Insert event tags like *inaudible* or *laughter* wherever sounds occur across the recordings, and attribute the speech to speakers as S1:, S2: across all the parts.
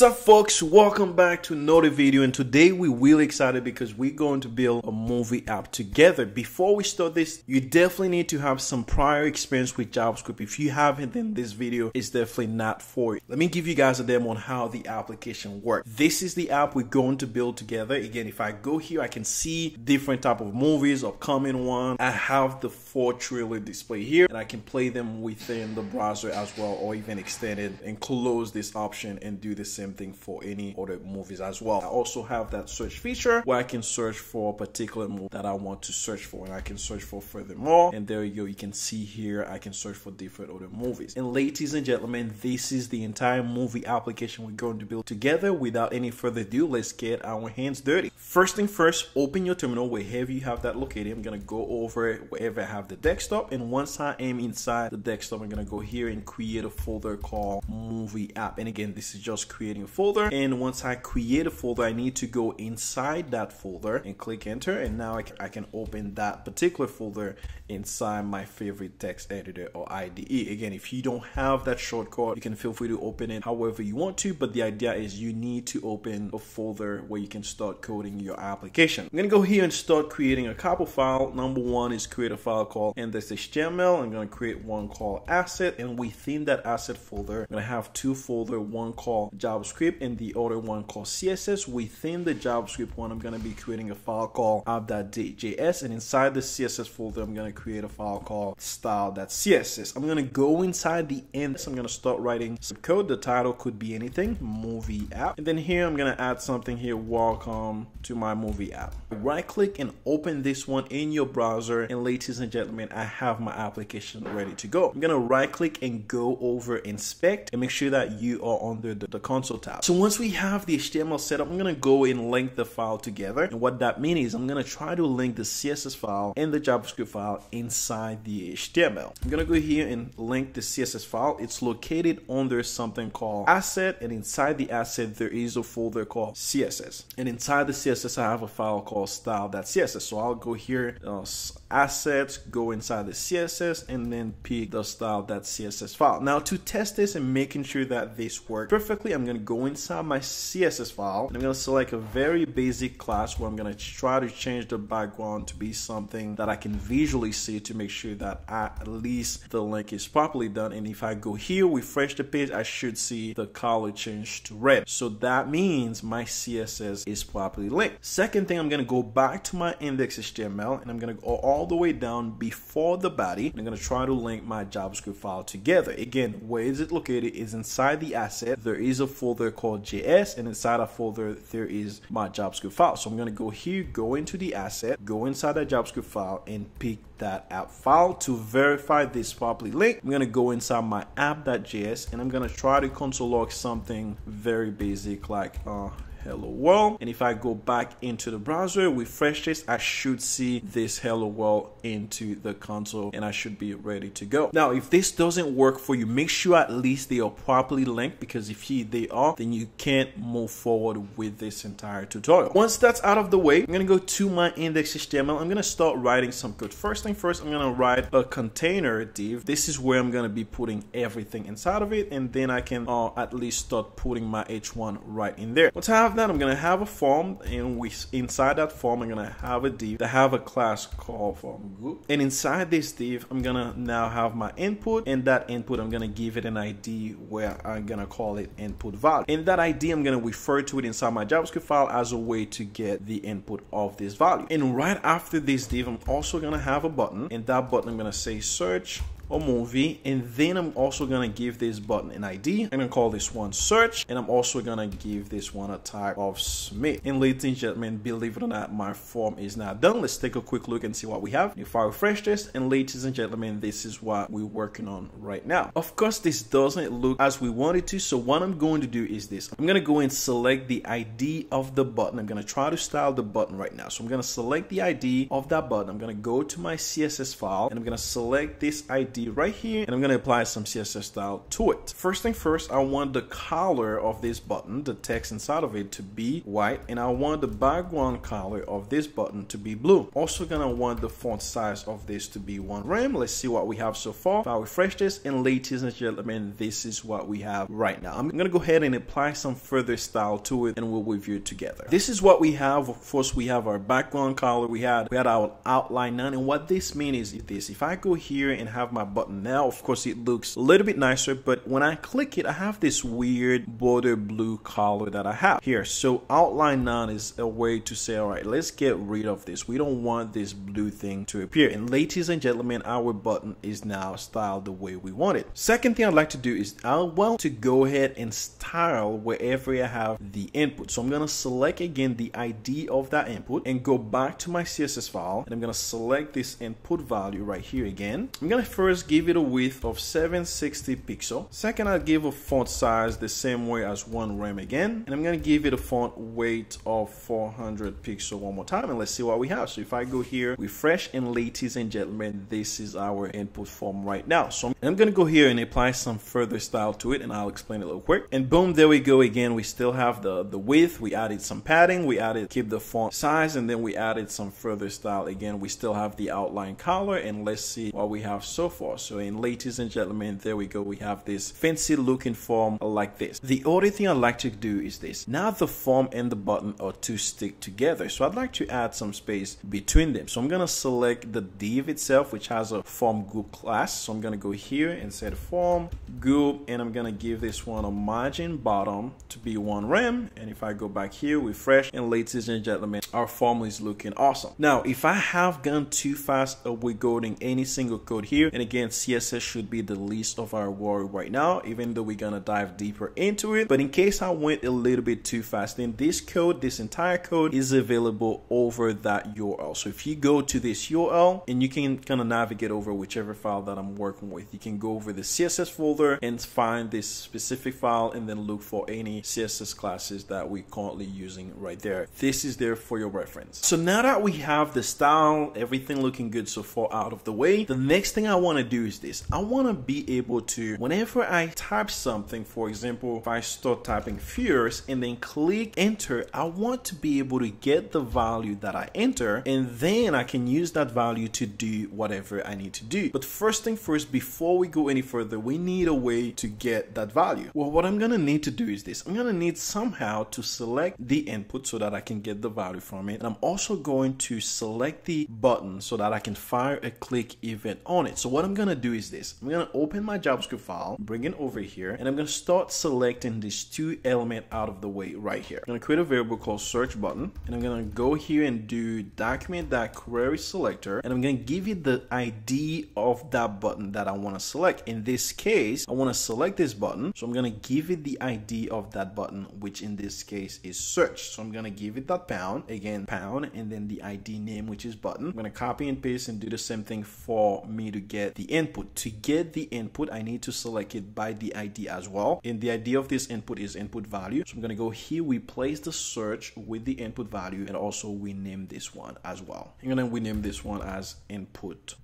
S1: Up folks? Welcome back to another video and today we're really excited because we're going to build a movie app together. Before we start this, you definitely need to have some prior experience with JavaScript. If you haven't, then this video is definitely not for you. Let me give you guys a demo on how the application works. This is the app we're going to build together. Again, if I go here, I can see different type of movies, upcoming one. I have the four trailer display here and I can play them within the browser as well or even extend it and close this option and do the same thing for any other movies as well. I also have that search feature where I can search for a particular movie that I want to search for and I can search for furthermore. And there you go. You can see here, I can search for different other movies. And ladies and gentlemen, this is the entire movie application we're going to build together. Without any further ado, let's get our hands dirty. First thing first, open your terminal wherever you have that located. I'm to go over wherever I have the desktop. And once I am inside the desktop, I'm to go here and create a folder called movie app. And again, this is just creating a folder and once I create a folder I need to go inside that folder and click enter. And now I can, I can open that particular folder inside my favorite text editor or IDE again if you don't have that shortcut you can feel free to open it however you want to. But the idea is you need to open a folder where you can start coding your application. I'm gonna go here and start creating a couple file. Number one is create a file called index.html I'm gonna create one called asset. And within that asset folder I'm gonna have two folder one called JavaScript JavaScript and the other one called CSS. Within the JavaScript one, I'm going to be creating a file called app.js and inside the CSS folder, I'm going to create a file called style.css. I'm going to go inside the end. So I'm going to start writing some code. The title could be anything, movie app. And then here, I'm going to add something here, welcome to my movie app. Right click and open this one in your browser. And ladies and gentlemen, I have my application ready to go. I'm going to right click and go over inspect and make sure that you are under the, the console tab So once we have the HTML set up, I'm going to go and link the file together. And what that means is I'm going to try to link the CSS file and the JavaScript file inside the HTML. I'm going to go here and link the CSS file. It's located under something called asset. And inside the asset, there is a folder called CSS. And inside the CSS, I have a file called style.css. So I'll go here, uh, assets, go inside the CSS, and then pick the style.css file. Now to test this and making sure that this works perfectly, I'm going to go inside my CSS file and I'm to select a very basic class where I'm going to try to change the background to be something that I can visually see to make sure that at least the link is properly done. And if I go here, refresh the page, I should see the color change to red. So that means my CSS is properly linked. Second thing, I'm going to go back to my index.html and I'm going to go all the way down before the body. I'm going to try to link my JavaScript file together. Again, where is it located is inside the asset. There is a folder called JS and inside that folder there is my JavaScript file. So I'm going to go here, go into the asset, go inside that JavaScript file and pick that app file to verify this properly linked. I'm going to go inside my app.js and I'm going to try to console log something very basic like uh, hello world. And if I go back into the browser refresh this I should see this hello world into the console and I should be ready to go. Now if this doesn't work for you make sure at least they are properly linked because if they are then you can't move forward with this entire tutorial. Once that's out of the way I'm gonna go to my index.html I'm gonna start writing some code first thing first I'm gonna write a container div. This is where I'm gonna be putting everything inside of it and then I can uh, at least start putting my h1 right in there. Once I have that, I'm to have a form, and we inside that form, I'm to have a div that have a class called form. And inside this div, I'm to now have my input, and that input, I'm to give it an ID where I'm to call it input value. And that ID, I'm to refer to it inside my JavaScript file as a way to get the input of this value. And right after this div, I'm also to have a button, and that button, I'm to say search or movie and then I'm also gonna give this button an ID I'm gonna call this one search and I'm also gonna give this one a type of submit and ladies and gentlemen believe it or not my form is now done. Let's take a quick look and see what we have. If I refresh this and ladies and gentlemen this is what we're working on right now. Of course this doesn't look as we wanted to so what I'm going to do is this. I'm gonna go and select the ID of the button. I'm gonna try to style the button right now. So I'm gonna select the ID of that button. I'm gonna go to my CSS file and I'm gonna select this ID Right here and I'm going to apply some CSS style to it. First thing first, I want the color of this button, the text inside of it to be white and I want the background color of this button to be blue. Also gonna want the font size of this to be one rem. Let's see what we have so far. If I refresh this and ladies and gentlemen, this is what we have right now. I'm gonna go ahead and apply some further style to it and we'll review it together. This is what we have. Of course, we have our background color. We had we had our outline none. And what this means is this. If I go here and have my button now, of course, it looks a little bit nicer, but when I click it, I have this weird border blue color that I have here. So outline none is a way to say, all right, let's get rid of this. We don't want this blue thing to appear. And ladies and gentlemen, our button is now styled the way we want it. Second thing I'd like to do is I want to go ahead and style wherever I have the input. So I'm going to select again the ID of that input and go back to my CSS file. And I'm going to select this input value right here again. I'm going to first give it a width of 760 pixel. Second, I'll give a font size the same way as one rem again. And I'm to give it a font weight of 400 pixel one more time. And let's see what we have. So if I go here, refresh and ladies and gentlemen, this is our input form right now. So I'm to go here and apply some further style to it and I'll explain it little quick. And boom, there we go again. We still have the, the width. We added some padding. We added keep the font size and then we added some further style. Again, we still have the outline color and let's see what we have so far. So in ladies and gentlemen, there we go. We have this fancy looking form like this. The only thing I'd like to do is this. Now the form and the button are to stick together. So I'd like to add some space between them. So I'm going to select the div itself, which has a form group class. So I'm going to go here and set form group, and I'm going to give this one a margin bottom to be one rem. And if I go back here, refresh, and ladies and gentlemen, our form is looking awesome. Now, if I have gone too fast with coding any single code here, and again, CSS should be the least of our worry right now, even though we're to dive deeper into it. But in case I went a little bit too fast, then this code, this entire code is available over that URL. So if you go to this URL and you can kind of navigate over whichever file that I'm working with, you can go over the CSS folder and find this specific file and then look for any CSS classes that we're currently using right there. This is there for your reference. So now that we have the style, everything looking good so far out of the way, the next thing I want to do is this. I want to be able to, whenever I type something, for example, if I start typing fierce and then click enter, I want to be able to get the value that I enter and then I can use that value to do whatever I need to do. But first thing first, before we go any further, we need a way to get that value. Well, what I'm gonna need to do is this. I'm gonna need somehow to select the input so that I can get the value from it. And I'm also going to select the button so that I can fire a click event on it. So what I'm gonna do is this. I'm gonna open my JavaScript file, bring it over here, and I'm gonna start selecting these two element out of the way right here. I'm gonna create a variable called search button, and I'm gonna go here and do document.query selector, and I'm gonna give it the ID of that button that I wanna select. In this case, I wanna select this button, so I'm gonna give it the ID of that button, which in this case is search. So I'm gonna give it that pound, again pound, and then the ID name, which is button. I'm gonna copy and paste and do the same thing for me to get the input. To get the input, I need to select it by the ID as well. And the ID of this input is input value. So I'm gonna go here, we place the search with the input value, and also we name this one as well. And then we name this one as input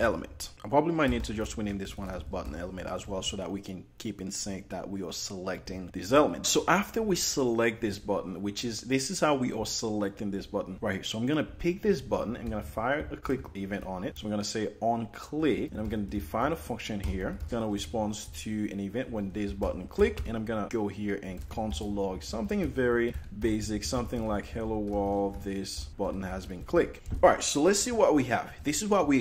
S1: element. I probably might need to just rename this one as button element as well so that we can keep in sync that we are selecting this element. So after we select this button, which is, this is how we are selecting this button right here. So I'm gonna pick this button, I'm gonna fire a click event on it. So I'm gonna say on click, and I'm gonna define a function here. It's gonna respond to an event when this button click, and I'm gonna go here and console log something very basic, something like hello world, this button has been clicked. All right, so let's see what we have. This is what we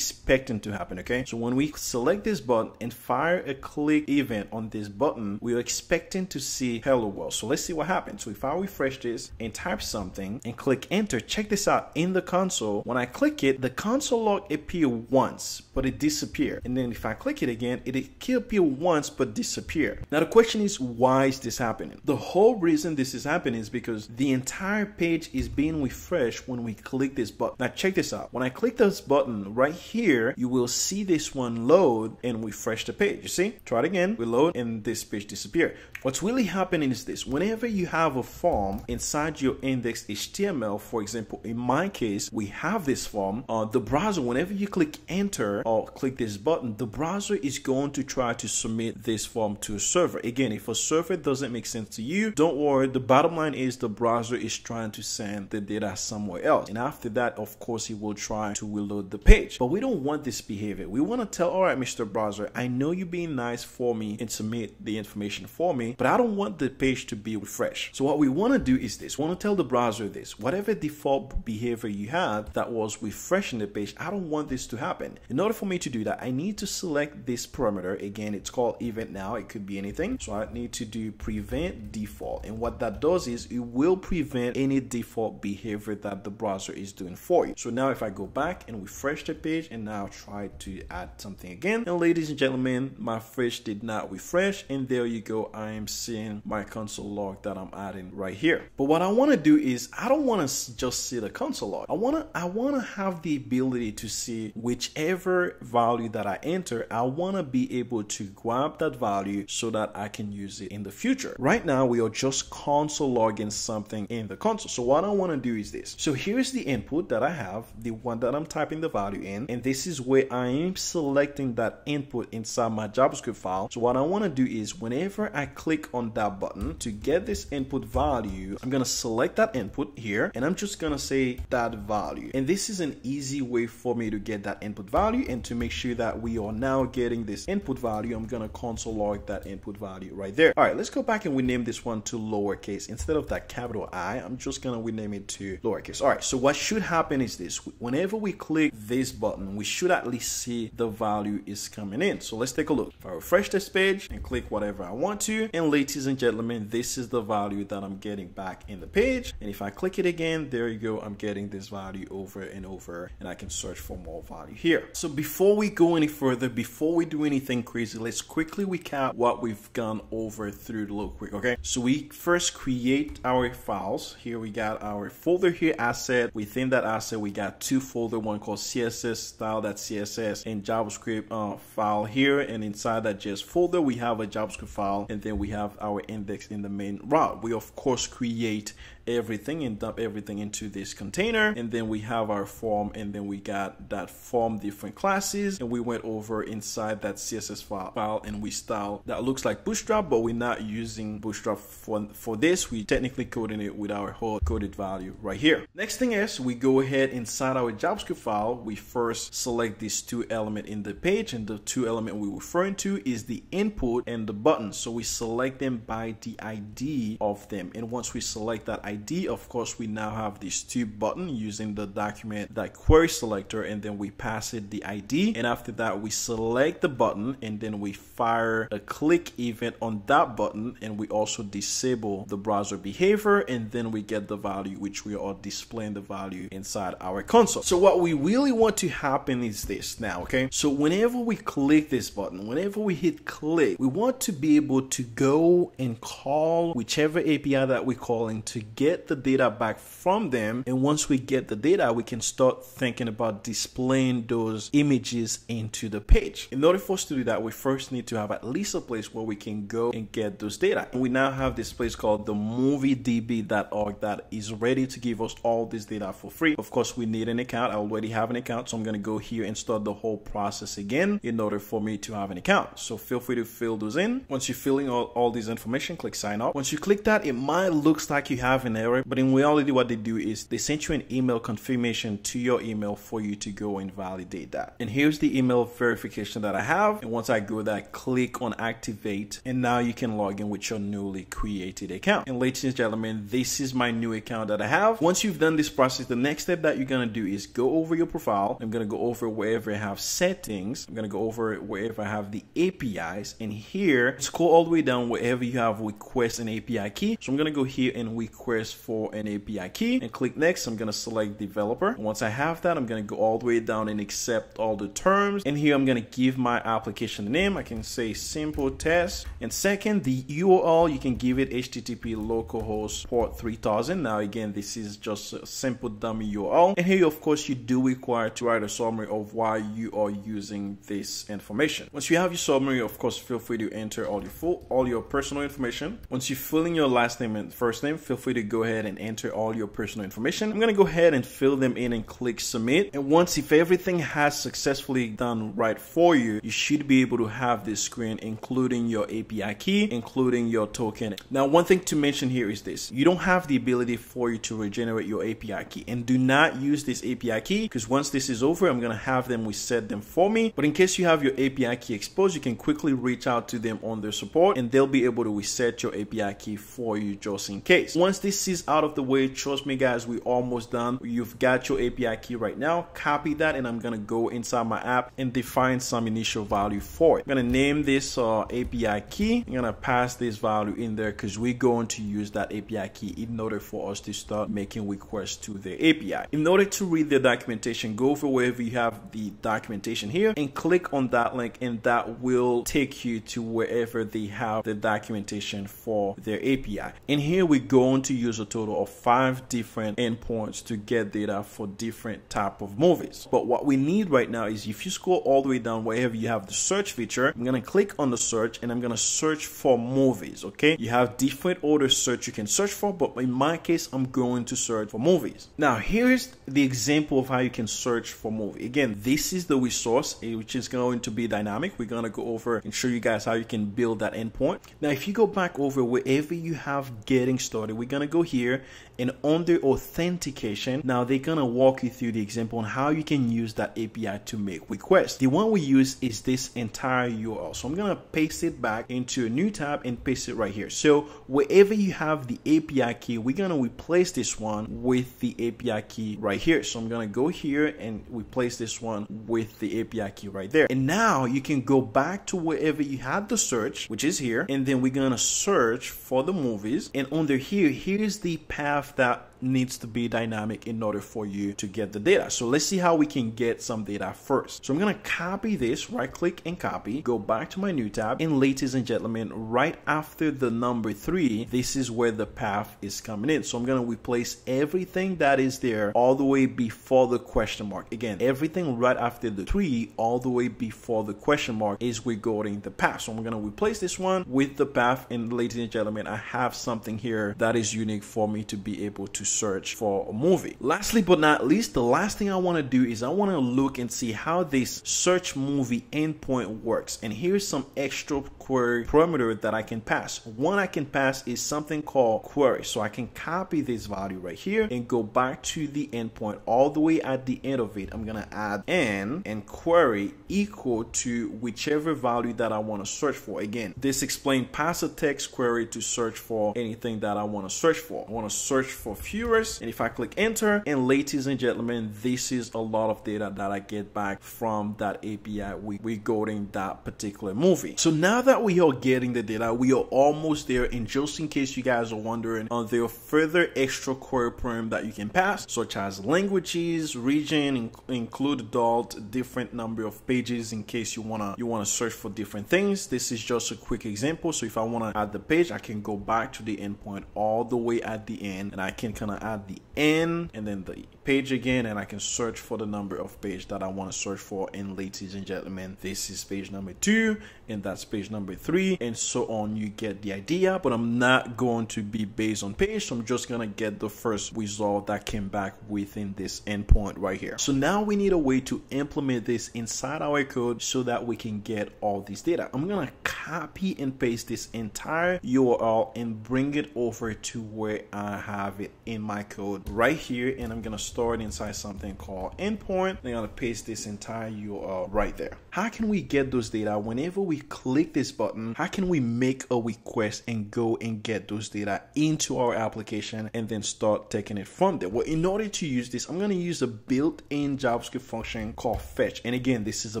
S1: expecting to happen, okay? So when we select this button and fire a click event on this button, we are expecting to see hello world. So let's see what happens. So if I refresh this and type something and click enter, check this out. In the console, when I click it, the console log appear once, but it disappear. And then if I click it again, it can appear once, but disappear. Now the question is, why is this happening? The whole reason this is happening is because the entire page is being refreshed when we click this button. Now check this out. When I click this button right here, you will see this one load and refresh the page. You see? Try it again, reload, and this page disappear. What's really happening is this. Whenever you have a form inside your index HTML, for example, in my case, we have this form, uh, the browser, whenever you click enter or click this button, the browser is going to try to submit this form to a server. Again, if a server doesn't make sense to you, don't worry. The bottom line is the browser is trying to send the data somewhere else. And after that, of course, he will try to reload the page. But we don't want this behavior. We want to tell, all right, Mr. Browser, I know you're being nice for me and submit the information for me, but I don't want the page to be refreshed. So what we want to do is this. We want to tell the browser this. Whatever default behavior you had that was refreshing the page, I don't want this to happen. In order for me to do that, I need to select this parameter. Again, it's called event now. It could be anything. So I need to do prevent default. And what that does is it will prevent any default behavior that the browser is doing for you. So now if I go back and refresh the page and now try to add something again, and ladies and gentlemen, my fridge did not refresh. And there you go. I am seeing my console log that I'm adding right here. But what I want to do is I don't want to just see the console log. I want to I want to have the ability to see whichever value that I enter. I want to be able to grab that value so that I can use it in the future. Right now we are just console logging something in the console. So what I want to do is this. So here's the input that I have, the one that I'm typing the value in, and this is where I am selecting that input inside my JavaScript file. So what I want to do is whenever I click on that button to get this input value, I'm going to select that input here and I'm just going to say that value. And this is an easy way for me to get that input value and to make sure that we are now getting this input value, I'm to console log that input value right there. All right, let's go back and rename this one to lowercase. Instead of that capital I, I'm just to rename it to lowercase. All right, so what should happen is this. Whenever we click this button, we should at least see the value is coming in. So let's take a look. If I refresh this page and click whatever I want to, and ladies and gentlemen, this is the value that I'm getting back in the page. And if I click it again, there you go. I'm getting this value over and over and I can search for more value here. So before we go any further, before we do anything crazy, let's quickly recap what we've gone over through real quick, okay? So we first create our files. Here we got our folder here, asset. Within that asset, we got two folder, one called CSS style.css and JavaScript uh, file here. And inside that just folder, we have a JavaScript file and then we have our index in the main route. We of course create everything and dump everything into this container. And then we have our form and then we got that form different classes. And we went over inside that css file, and we style that looks like bootstrap but we're not using bootstrap for for this. We technically coding it with our whole coded value right here. Next thing is we go ahead inside our javascript file. We first select these two element in the page and the two element we're referring to is the input and the button. So we select them by the id of them. And once we select that id ID, of course, we now have this two button using the document that query selector and then we pass it the ID. And after that, we select the button and then we fire a click event on that button and we also disable the browser behavior and then we get the value which we are displaying the value inside our console. So what we really want to happen is this now, okay? So whenever we click this button, whenever we hit click, we want to be able to go and call whichever API that we're calling to get get the data back from them. And once we get the data, we can start thinking about displaying those images into the page. In order for us to do that, we first need to have at least a place where we can go and get those data. And we now have this place called the moviedb.org that is ready to give us all this data for free. Of course, we need an account. I already have an account, so I'm going to go here and start the whole process again in order for me to have an account. So feel free to fill those in. Once you're filling all, all this information, click sign up. Once you click that, it might looks like you have an but in reality, what they do is they send you an email confirmation to your email for you to go and validate that. And here's the email verification that I have. And once I go there, click on activate, and now you can log in with your newly created account. And ladies and gentlemen, this is my new account that I have. Once you've done this process, the next step that you're gonna do is go over your profile. I'm gonna go over wherever I have settings. I'm gonna go over wherever I have the APIs. And here, scroll all the way down wherever you have request an API key. So I'm gonna go here and request for an API key and click next. I'm going to select developer. Once I have that, I'm going to go all the way down and accept all the terms. And here I'm going to give my application name. I can say simple test. And second, the URL, you can give it HTTP localhost port 3000. Now, again, this is just a simple dummy URL. And here, of course, you do require to write a summary of why you are using this information. Once you have your summary, of course, feel free to enter all your full, all your personal information. Once you fill in your last name and first name, feel free to go ahead and enter all your personal information. I'm gonna go ahead and fill them in and click submit. And once if everything has successfully done right for you, you should be able to have this screen, including your API key, including your token. Now, one thing to mention here is this. You don't have the ability for you to regenerate your API key and do not use this API key because once this is over, I'm gonna have them reset them for me. But in case you have your API key exposed, you can quickly reach out to them on their support and they'll be able to reset your API key for you just in case. Once this is out of the way, trust me guys, we're almost done. You've got your API key right now. Copy that and I'm gonna go inside my app and define some initial value for it. I'm gonna name this uh, API key. I'm gonna pass this value in there because we're going to use that API key in order for us to start making requests to the API. In order to read the documentation, go for wherever you have the documentation here and click on that link and that will take you to wherever they have the documentation for their API. And here we're going to use a total of five different endpoints to get data for different type of movies. But what we need right now is if you scroll all the way down wherever you have the search feature, I'm gonna click on the search and I'm gonna search for movies. Okay, you have different order search you can search for, but in my case, I'm going to search for movies. Now, here's the example of how you can search for movie. Again, this is the resource eh, which is going to be dynamic. We're gonna go over and show you guys how you can build that endpoint. Now, if you go back over wherever you have getting started, we're gonna go here and under authentication, now they're gonna walk you through the example on how you can use that API to make requests. The one we use is this entire URL. So I'm gonna paste it back into a new tab and paste it right here. So wherever you have the API key, we're gonna replace this one with the API key right here. So I'm gonna go here and replace this one with the API key right there. And now you can go back to wherever you had the search, which is here, and then we're gonna search for the movies. And under here, here's the path that needs to be dynamic in order for you to get the data. So let's see how we can get some data first. So I'm going to copy this, right click and copy, go back to my new tab. And ladies and gentlemen, right after the number three, this is where the path is coming in. So I'm going to replace everything that is there all the way before the question mark. Again, everything right after the three, all the way before the question mark is regarding the path. So I'm going to replace this one with the path. And ladies and gentlemen, I have something here that is unique for me to be able to search for a movie. Lastly but not least, the last thing I want to do is I want to look and see how this search movie endpoint works. And here's some extra query parameter that I can pass. One I can pass is something called query. So I can copy this value right here and go back to the endpoint all the way at the end of it. I'm going to add n and query equal to whichever value that I want to search for. Again, this explains pass a text query to search for anything that I want to search for. I want to search for Furious and if I click enter and ladies and gentlemen, this is a lot of data that I get back from that API we, regarding that particular movie. So now that we are getting the data, we are almost there and just in case you guys are wondering, uh, there are further extra query param that you can pass such as languages, region, in include adult, different number of pages in case you wanna you wanna search for different things. This is just a quick example. So if I wanna add the page, I can go back to the endpoint all the way at the end and I can kind of add the n and then the page again and I can search for the number of page that I want to search for and ladies and gentlemen. This is page number two and that's page number three and so on. You get the idea but I'm not going to be based on page so I'm just gonna get the first result that came back within this endpoint right here. So now we need a way to implement this inside our code so that we can get all this data. I'm gonna copy and paste this entire URL and bring it over to where I have it in my code right here and I'm gonna store it inside something called endpoint. I'm gonna paste this entire URL right there. How can we get those data? Whenever we click this button, how can we make a request and go and get those data into our application and then start taking it from there? Well, in order to use this, I'm gonna use a built-in JavaScript function called fetch. And again, this is a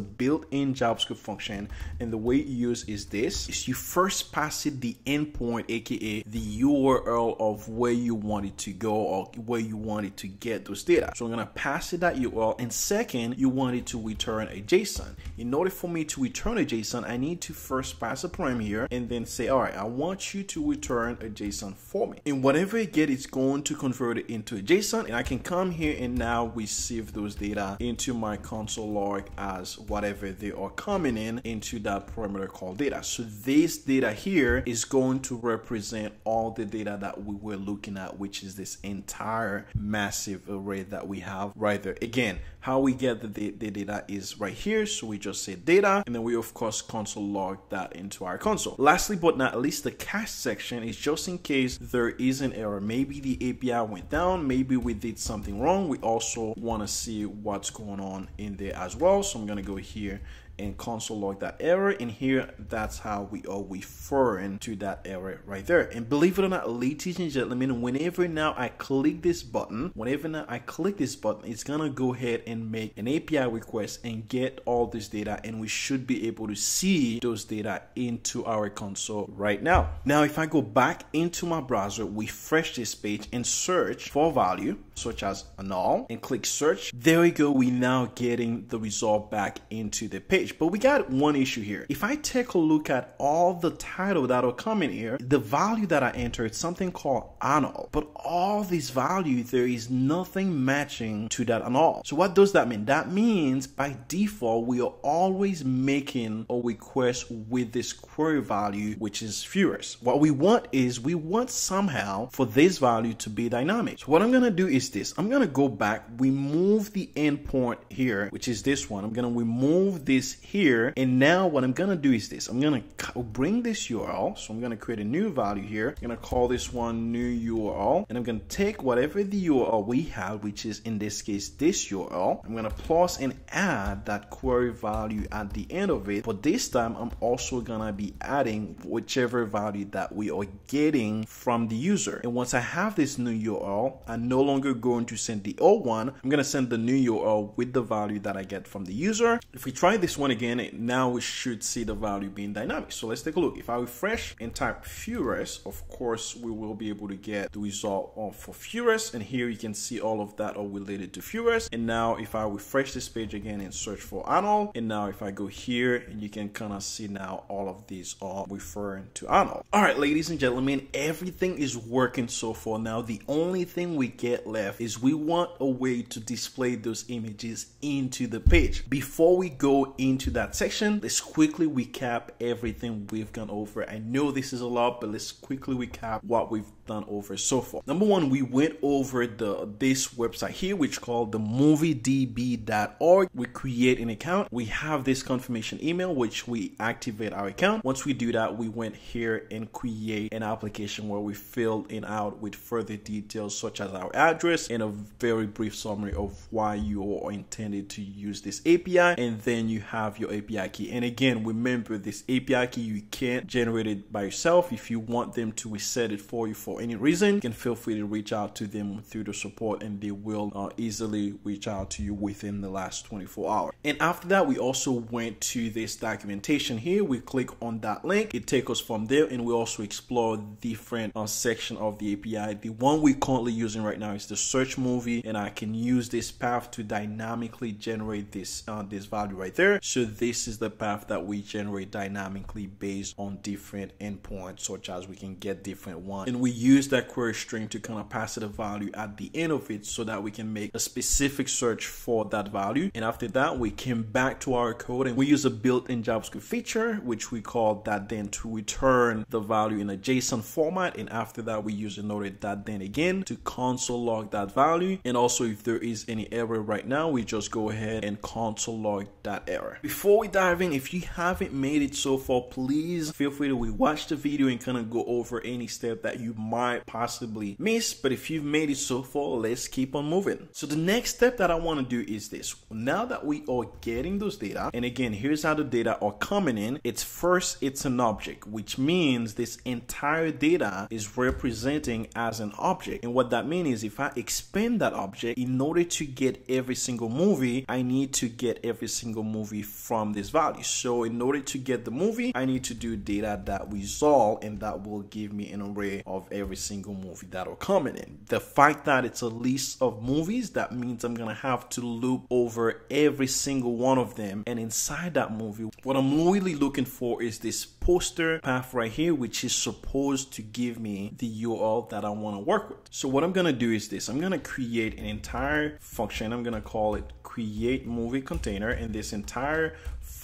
S1: built-in JavaScript function. And the way you use is this, is you first pass it the endpoint, aka the URL of where you want it to go or where you want it to get those data. So I'm gonna pass it that URL. And second, you want it to return a JSON. In order for me to return a JSON, I need to first pass a param here and then say, all right, I want you to return a JSON for me. And whatever it get, it's going to convert it into a JSON. And I can come here and now receive those data into my console log as whatever they are coming in into that parameter called data. So this data here is going to represent all the data that we were looking at, which is this entire massive array that we have right there. Again, how we get the, the data is right here. So we just say data, and then we of course console log that into our console. Lastly, but not least, the catch section is just in case there is an error. Maybe the API went down, maybe we did something wrong. We also want to see what's going on in there as well. So I'm gonna go here and console log that error and here that's how we are referring to that error right there. And believe it or not ladies and gentlemen whenever now I click this button whenever now I click this button it's gonna go ahead and make an API request and get all this data and we should be able to see those data into our console right now. Now if I go back into my browser refresh this page and search for value such as null and click search there we go we now getting the result back into the page. But we got one issue here. If I take a look at all the title that are coming here, the value that I entered something called annual. But all these values, there is nothing matching to that annual. So what does that mean? That means by default, we are always making a request with this query value, which is furious. What we want is we want somehow for this value to be dynamic. So what I'm going to do is this. I'm going to go back, remove the endpoint here, which is this one. I'm going to remove this here. And now what I'm going to do is this. I'm going to oh, bring this URL. So I'm going to create a new value here. I'm going to call this one new URL. And I'm going to take whatever the URL we have, which is in this case, this URL. I'm going to plus and add that query value at the end of it. But this time, I'm also going to be adding whichever value that we are getting from the user. And once I have this new URL, I'm no longer going to send the old one. I'm going to send the new URL with the value that I get from the user. If we try this one again, now we should see the value being dynamic. So let's take a look. If I refresh and type Furious, of course, we will be able to get the result for Furious. And here you can see all of that are related to Furious. And now if I refresh this page again and search for Arnold, and now if I go here and you can kind of see now all of these are referring to Arnold. All right, ladies and gentlemen, everything is working so far. Now, the only thing we get left is we want a way to display those images into the page. Before we go into that section, let's quickly recap everything we've gone over. I know this is a lot, but let's quickly recap what we've done over so far. Number one, we went over the this website here, which called the moviedb.org. We create an account. We have this confirmation email, which we activate our account. Once we do that, we went here and create an application where we filled in out with further details such as our address and a very brief summary of why you are intended to use this API. And then you have have your API key. And again, remember this API key, you can't generate it by yourself. If you want them to reset it for you for any reason, you can feel free to reach out to them through the support and they will uh, easily reach out to you within the last 24 hours. And after that, we also went to this documentation here. We click on that link. It takes us from there and we also explore different uh, section of the API. The one we're currently using right now is the search movie and I can use this path to dynamically generate this, uh, this value right there. So this is the path that we generate dynamically based on different endpoints, such as we can get different ones. And we use that query string to kind of pass it a value at the end of it so that we can make a specific search for that value. And after that, we came back to our code and we use a built-in JavaScript feature, which we call that then to return the value in a JSON format. And after that, we use a another that then again to console log that value. And also if there is any error right now, we just go ahead and console log that error. Before we dive in, if you haven't made it so far, please feel free to rewatch the video and kind of go over any step that you might possibly miss. But if you've made it so far, let's keep on moving. So the next step that I want to do is this. Now that we are getting those data, and again, here's how the data are coming in. It's first, it's an object, which means this entire data is representing as an object. And what that means is if I expand that object, in order to get every single movie, I need to get every single movie from this value. So in order to get the movie, I need to do data that resolve and that will give me an array of every every single movie that'll come in. The fact that it's a list of movies, that means I'm gonna have to loop over every single one of them. And inside that movie, what I'm really looking for is this poster path right here, which is supposed to give me the URL that I wanna work with. So what I'm gonna do is this, I'm gonna create an entire function. I'm gonna call it create movie container and this entire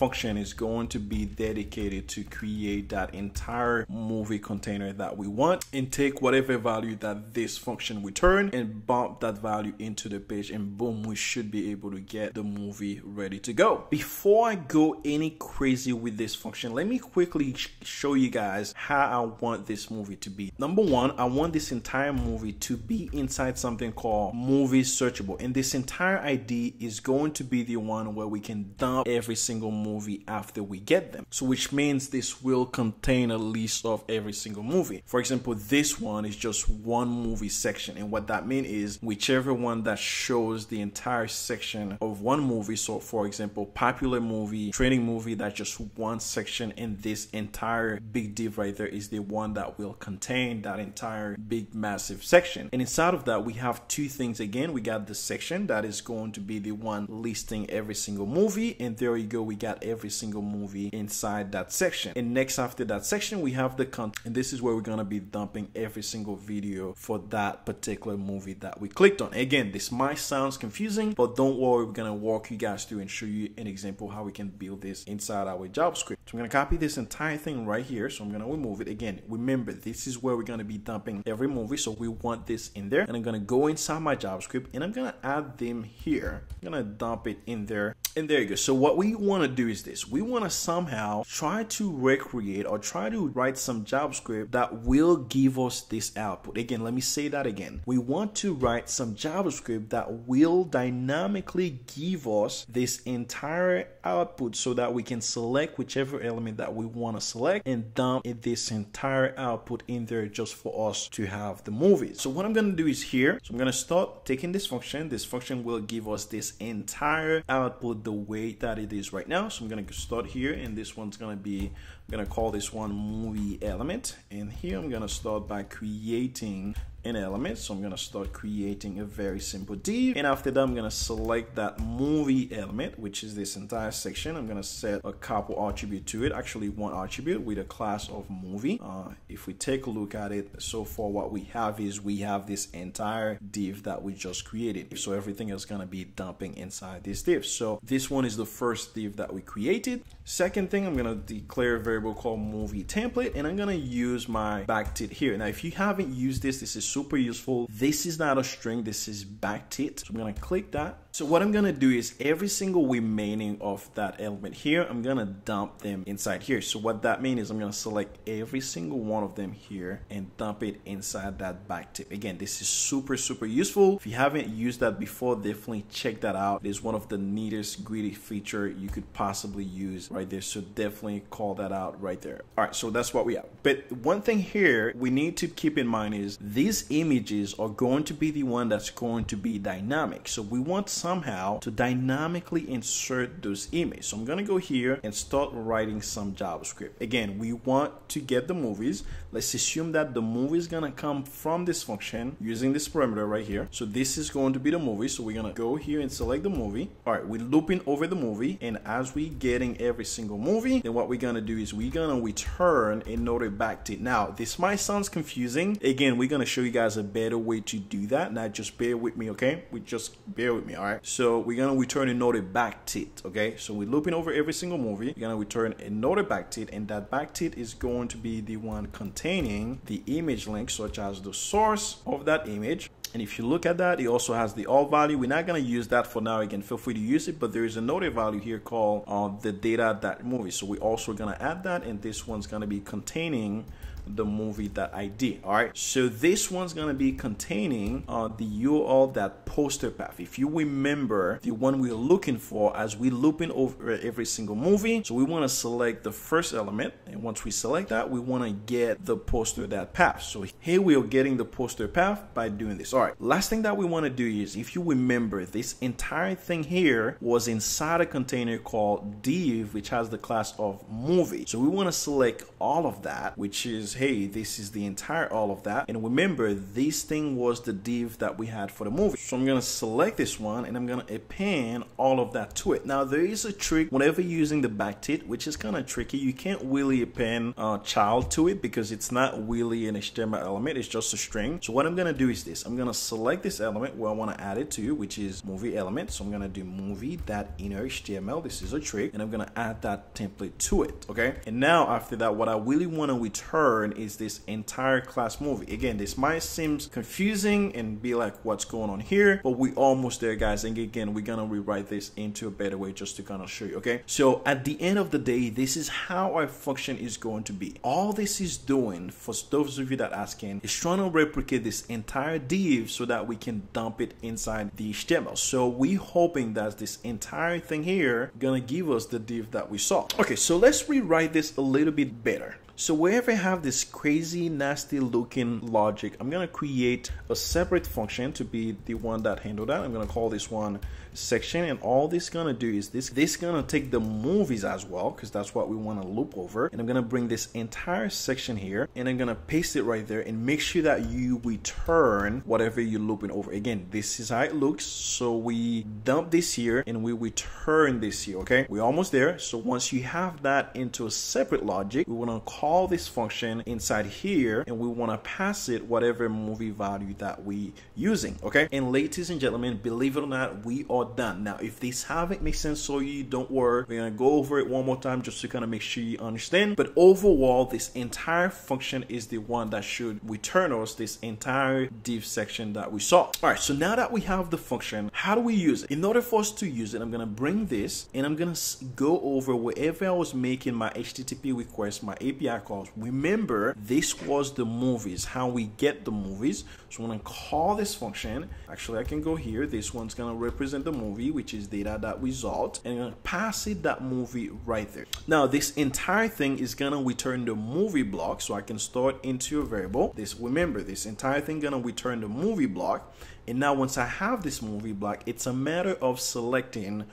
S1: function is going to be dedicated to create that entire movie container that we want and take whatever value that this function return and bump that value into the page and boom we should be able to get the movie ready to go. Before i go any crazy with this function let me quickly show you guys how i want this movie to be. Number one i want this entire movie to be inside something called movie searchable and this entire id is going to be the one where we can dump every single movie movie after we get them. So which means this will contain a list of every single movie. For example, this one is just one movie section. And what that means is whichever one that shows the entire section of one movie. So for example, popular movie, training movie, that's just one section in this entire big div right there is the one that will contain that entire big massive section. And inside of that, we have two things again. We got the section that is going to be the one listing every single movie. And there you go. We got every single movie inside that section. And next after that section, we have the content. And this is where we're gonna be dumping every single video for that particular movie that we clicked on. Again, this might sound confusing, but don't worry, we're gonna walk you guys through and show you an example how we can build this inside our JavaScript. So I'm gonna copy this entire thing right here. So I'm gonna remove it. Again, remember, this is where we're gonna be dumping every movie. So we want this in there. And I'm gonna go inside my JavaScript and I'm gonna add them here. I'm gonna dump it in there. And there you go. So what we wanna do is this. We want to somehow try to recreate or try to write some JavaScript that will give us this output. Again, let me say that again. We want to write some JavaScript that will dynamically give us this entire output so that we can select whichever element that we want to select and dump this entire output in there just for us to have the movie. So what I'm going to do is here, so I'm going to start taking this function. This function will give us this entire output the way that it is right now. So I'm going to start here and this one's going to be I'm going to call this one movie element and here I'm going to start by creating an element. So I'm going to start creating a very simple div. And after that, I'm going to select that movie element, which is this entire section. I'm going to set a couple attribute to it, actually one attribute with a class of movie. Uh, if we take a look at it, so far what we have is we have this entire div that we just created. So everything is going to be dumping inside this div. So this one is the first div that we created. Second thing, I'm going to declare a variable called movie template, and I'm going to use my back backtick here. Now, if you haven't used this, this is super useful. This is not a string, this is back backtick. So I'm gonna click that so what I'm gonna do is every single remaining of that element here, I'm gonna dump them inside here. So what that means is I'm gonna select every single one of them here and dump it inside that back tick. Again, this is super, super useful. If you haven't used that before, definitely check that out. It is one of the neatest greedy feature you could possibly use right there. So definitely call that out right there. All right, so that's what we have. But one thing here we need to keep in mind is these images are going to be the one that's going to be dynamic. So we want somehow to dynamically insert those images. So I'm to go here and start writing some JavaScript. Again, we want to get the movies. Let's assume that the movie is to come from this function using this parameter right here. So this is going to be the movie. So we're to go here and select the movie. All right, we're looping over the movie. And as we're getting every single movie, then what we're to do is we're to return another backtick. Now, this might sound confusing. Again, we're to show you guys a better way to do that. Now, just bear with me, okay? We just bear with me, all right? Right? So we're gonna return another back tick, okay? So we're looping over every single movie. We're gonna return another back tick, and that back tick is going to be the one containing the image link, such as the source of that image. And if you look at that, it also has the alt value. We're not going to use that for now. Again, feel free to use it, but there is another value here called uh, the data that movie. So we're also going to add that, and this one's going to be containing the movie that I did. All right. So this one's going to be containing uh, the URL that poster path. If you remember the one we're looking for as we looping over every single movie. So we want to select the first element. And once we select that, we want to get the poster that path. So here we are getting the poster path by doing this. All right. Last thing that we want to do is if you remember this entire thing here was inside a container called div, which has the class of movie. So we want to select all of that, which is hey, this is the entire all of that. And remember, this thing was the div that we had for the movie. So I'm gonna select this one and I'm gonna append all of that to it. Now there is a trick whenever using the backtick, which is kind of tricky. You can't really append a child to it because it's not really an HTML element. It's just a string. So what I'm gonna do is this. I'm gonna select this element where I wanna add it to, which is movie element. So I'm gonna do movie that inner HTML. This is a trick, and I'm gonna add that template to it. Okay. And now after that, what I really wanna return is this entire class movie. Again, this might seem confusing and be like, what's going on here? But we almost there, guys. And again, we're gonna rewrite this into a better way just to kind of show you. Okay. So at the end of the day, this is how our function is going to be. All this is doing for those of you that asking is trying to replicate this entire div so that we can dump it inside the HTML. So we hoping that this entire thing here gonna give us the div that we saw. Okay, so let's rewrite this a little bit better. So wherever I have this crazy, nasty looking logic, I'm gonna create a separate function to be the one that handle that. I'm gonna call this one section and all this gonna do is this this gonna take the movies as well because that's what we want to loop over. And I'm gonna bring this entire section here and I'm gonna paste it right there and make sure that you return whatever you're looping over. Again this is how it looks. So we dump this here and we return this here okay? We're almost there. So once you have that into a separate logic we want to call this function inside here and we want to pass it whatever movie value that we using okay? And ladies and gentlemen believe it or not we are done. Now, if this haven't made sense for you, don't worry. We're gonna go over it one more time just to kind of make sure you understand. But overall, this entire function is the one that should return us this entire div section that we saw. All right, so now that we have the function, how do we use it? In order for us to use it, I'm gonna bring this and I'm gonna go over wherever I was making my HTTP request, my API calls. Remember, this was the movies, how we get the movies. So I'm gonna call this function. Actually, I can go here. This one's gonna represent the movie, which is data.result, and I'm gonna pass it that movie right there. Now, this entire thing is gonna return the movie block, so I can store it into a variable. This remember, this entire thing gonna return the movie block. And now once I have this movie block, it's a matter of selecting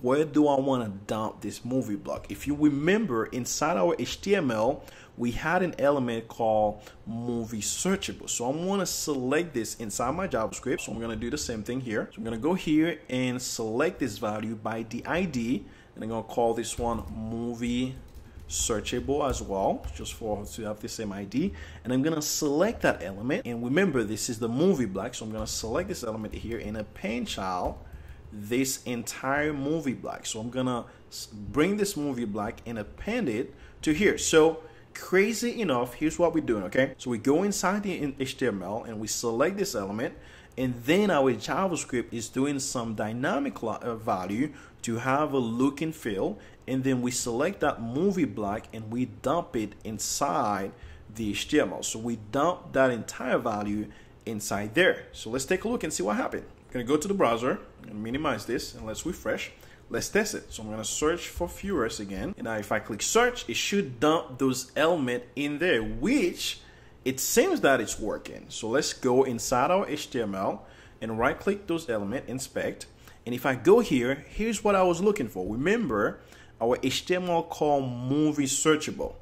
S1: where do I want to dump this movie block? If you remember inside our HTML, we had an element called movie searchable. So I'm to select this inside my JavaScript. So I'm to do the same thing here. So I'm to go here and select this value by the ID. And I'm to call this one movie searchable as well just for to have the same ID and I'm gonna select that element and remember this is the movie block so I'm gonna select this element here in a append child this entire movie block so I'm gonna bring this movie block and append it to here so crazy enough, here's what we're doing, okay? So we go inside the HTML and we select this element and then our JavaScript is doing some dynamic uh, value to have a look and feel and then we select that movie block and we dump it inside the HTML. So we dump that entire value inside there. So let's take a look and see what happened. I'm gonna go to the browser and minimize this and let's refresh let's test it. So I'm gonna search for Furious again. And now if I click search, it should dump those element in there, which it seems that it's working. So let's go inside our HTML and right click those element, inspect. And if I go here, here's what I was looking for. Remember our HTML called movie searchable.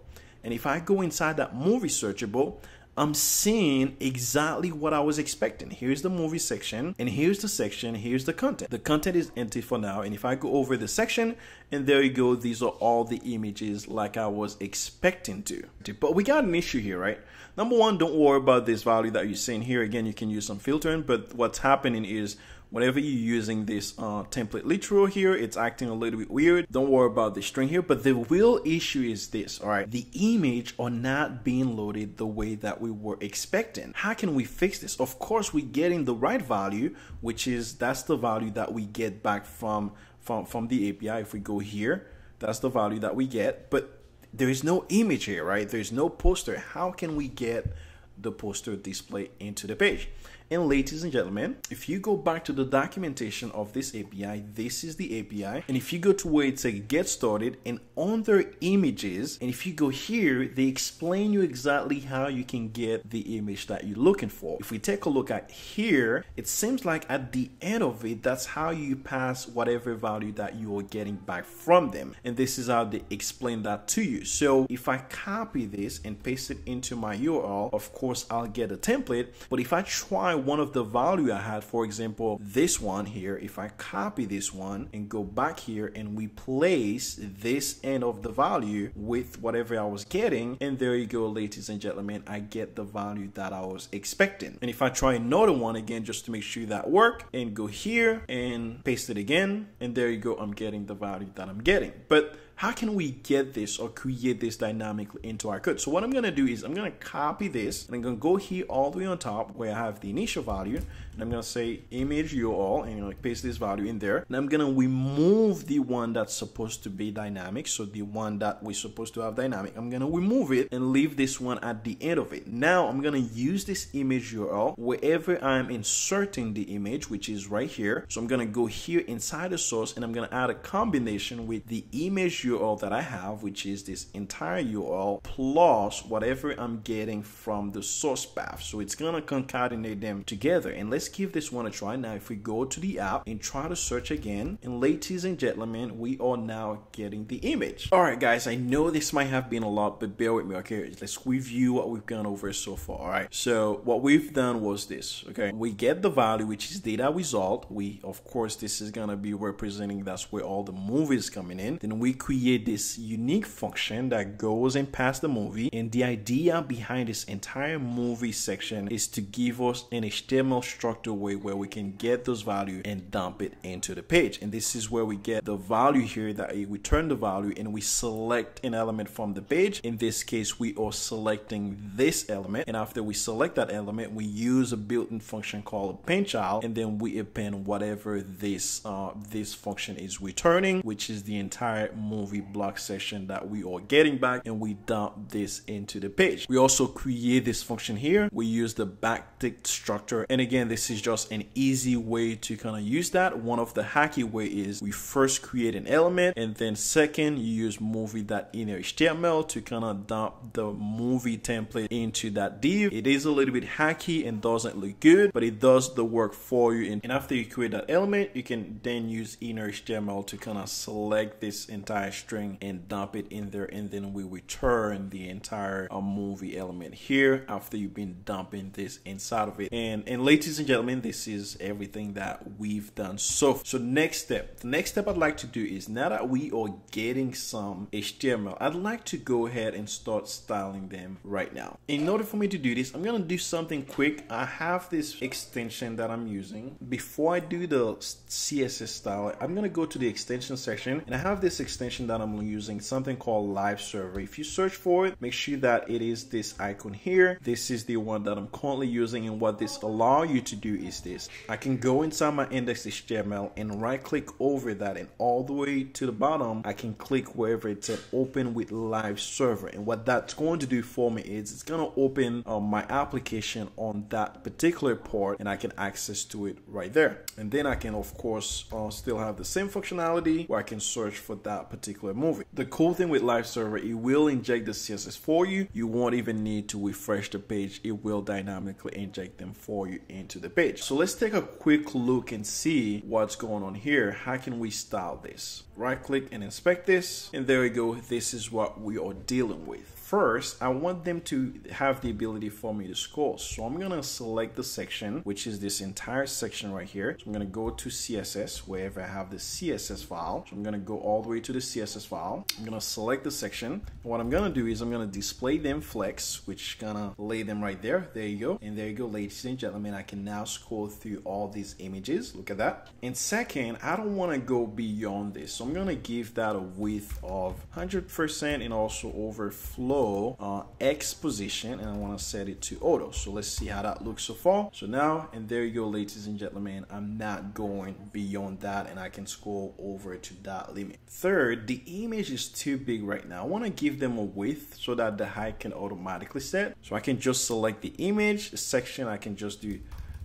S1: And if I go inside that movie searchable, I'm seeing exactly what I was expecting. Here's the movie section, and here's the section, here's the content. The content is empty for now, and if I go over the section, and there you go, these are all the images like I was expecting to. But we got an issue here, right? Number one, don't worry about this value that you're seeing here. Again, you can use some filtering, but what's happening is whenever you're using this uh, template literal here, it's acting a little bit weird. Don't worry about the string here, but the real issue is this, all right? The image are not being loaded the way that we were expecting. How can we fix this? Of course, we're getting the right value, which is, that's the value that we get back from, from, from the API. If we go here, that's the value that we get, but there is no image here, right? There's no poster. How can we get the poster display into the page. And ladies and gentlemen, if you go back to the documentation of this API, this is the API. And if you go to where it says get started and under images, and if you go here, they explain you exactly how you can get the image that you're looking for. If we take a look at here, it seems like at the end of it, that's how you pass whatever value that you are getting back from them. And this is how they explain that to you. So if I copy this and paste it into my URL, of course, I'll get a template. But if I try one of the value I had, for example, this one here, if I copy this one and go back here and we place this end of the value with whatever I was getting, and there you go, ladies and gentlemen, I get the value that I was expecting. And if I try another one again, just to make sure that work and go here and paste it again, and there you go, I'm getting the value that I'm getting. But how can we get this or create this dynamically into our code? So what I'm going to do is I'm going to copy this and I'm going to go here all the way on top where I have the initial value and I'm going to say image URL and you know, paste this value in there. And I'm going to remove the one that's supposed to be dynamic. So the one that we're supposed to have dynamic, I'm going to remove it and leave this one at the end of it. Now I'm going to use this image URL wherever I'm inserting the image, which is right here. So I'm going to go here inside the source and I'm going to add a combination with the image URL that I have, which is this entire URL plus whatever I'm getting from the source path. So it's gonna concatenate them together. And let's give this one a try. Now, if we go to the app and try to search again, and ladies and gentlemen, we are now getting the image. All right, guys, I know this might have been a lot, but bear with me, okay? Let's review what we've gone over so far, all right? So what we've done was this, okay? We get the value, which is data result. We, of course, this is gonna be representing, that's where all the movies coming in. Then we create this unique function that goes and past the movie. And the idea behind this entire movie section is to give us an HTML structured way where we can get those value and dump it into the page. And this is where we get the value here that we turn the value and we select an element from the page. In this case, we are selecting this element. And after we select that element, we use a built-in function called append child. And then we append whatever this, uh, this function is returning, which is the entire movie block session that we are getting back and we dump this into the page. We also create this function here. We use the backtick structure. And again, this is just an easy way to kind of use that. One of the hacky way is we first create an element and then second you use movie.innerhtml to kind of dump the movie template into that div. It is a little bit hacky and doesn't look good, but it does the work for you. And after you create that element, you can then use innerhtml to kind of select this entire string and dump it in there and then we return the entire uh, movie element here after you've been dumping this inside of it and and ladies and gentlemen this is everything that we've done so so next step the next step I'd like to do is now that we are getting some HTML I'd like to go ahead and start styling them right now in order for me to do this I'm gonna do something quick I have this extension that I'm using before I do the CSS style I'm gonna go to the extension section and I have this extension that I'm using, something called Live Server. If you search for it, make sure that it is this icon here. This is the one that I'm currently using and what this allow you to do is this. I can go inside my index.html and right click over that and all the way to the bottom, I can click wherever it said open with Live Server. And what that's going to do for me is it's going to open uh, my application on that particular port and I can access to it right there. And then I can of course uh, still have the same functionality where I can search for that particular particular movie. The cool thing with Live Server, it will inject the CSS for you. You won't even need to refresh the page. It will dynamically inject them for you into the page. So let's take a quick look and see what's going on here. How can we style this? Right click and inspect this. And there we go. This is what we are dealing with first, I want them to have the ability for me to scroll. So I'm gonna select the section, which is this entire section right here. So I'm gonna go to CSS, wherever I have the CSS file. So I'm gonna go all the way to the CSS file. I'm gonna select the section. And what I'm gonna do is I'm gonna display them flex, which gonna lay them right there. There you go. And there you go, ladies and gentlemen. I can now scroll through all these images. Look at that. And second, I don't wanna go beyond this. So I'm gonna give that a width of 100% and also overflow uh, X position and I want to set it to auto. So let's see how that looks so far. So now, and there you go, ladies and gentlemen, I'm not going beyond that and I can scroll over to that limit. Third, the image is too big right now. I want to give them a width so that the height can automatically set. So I can just select the image section. I can just do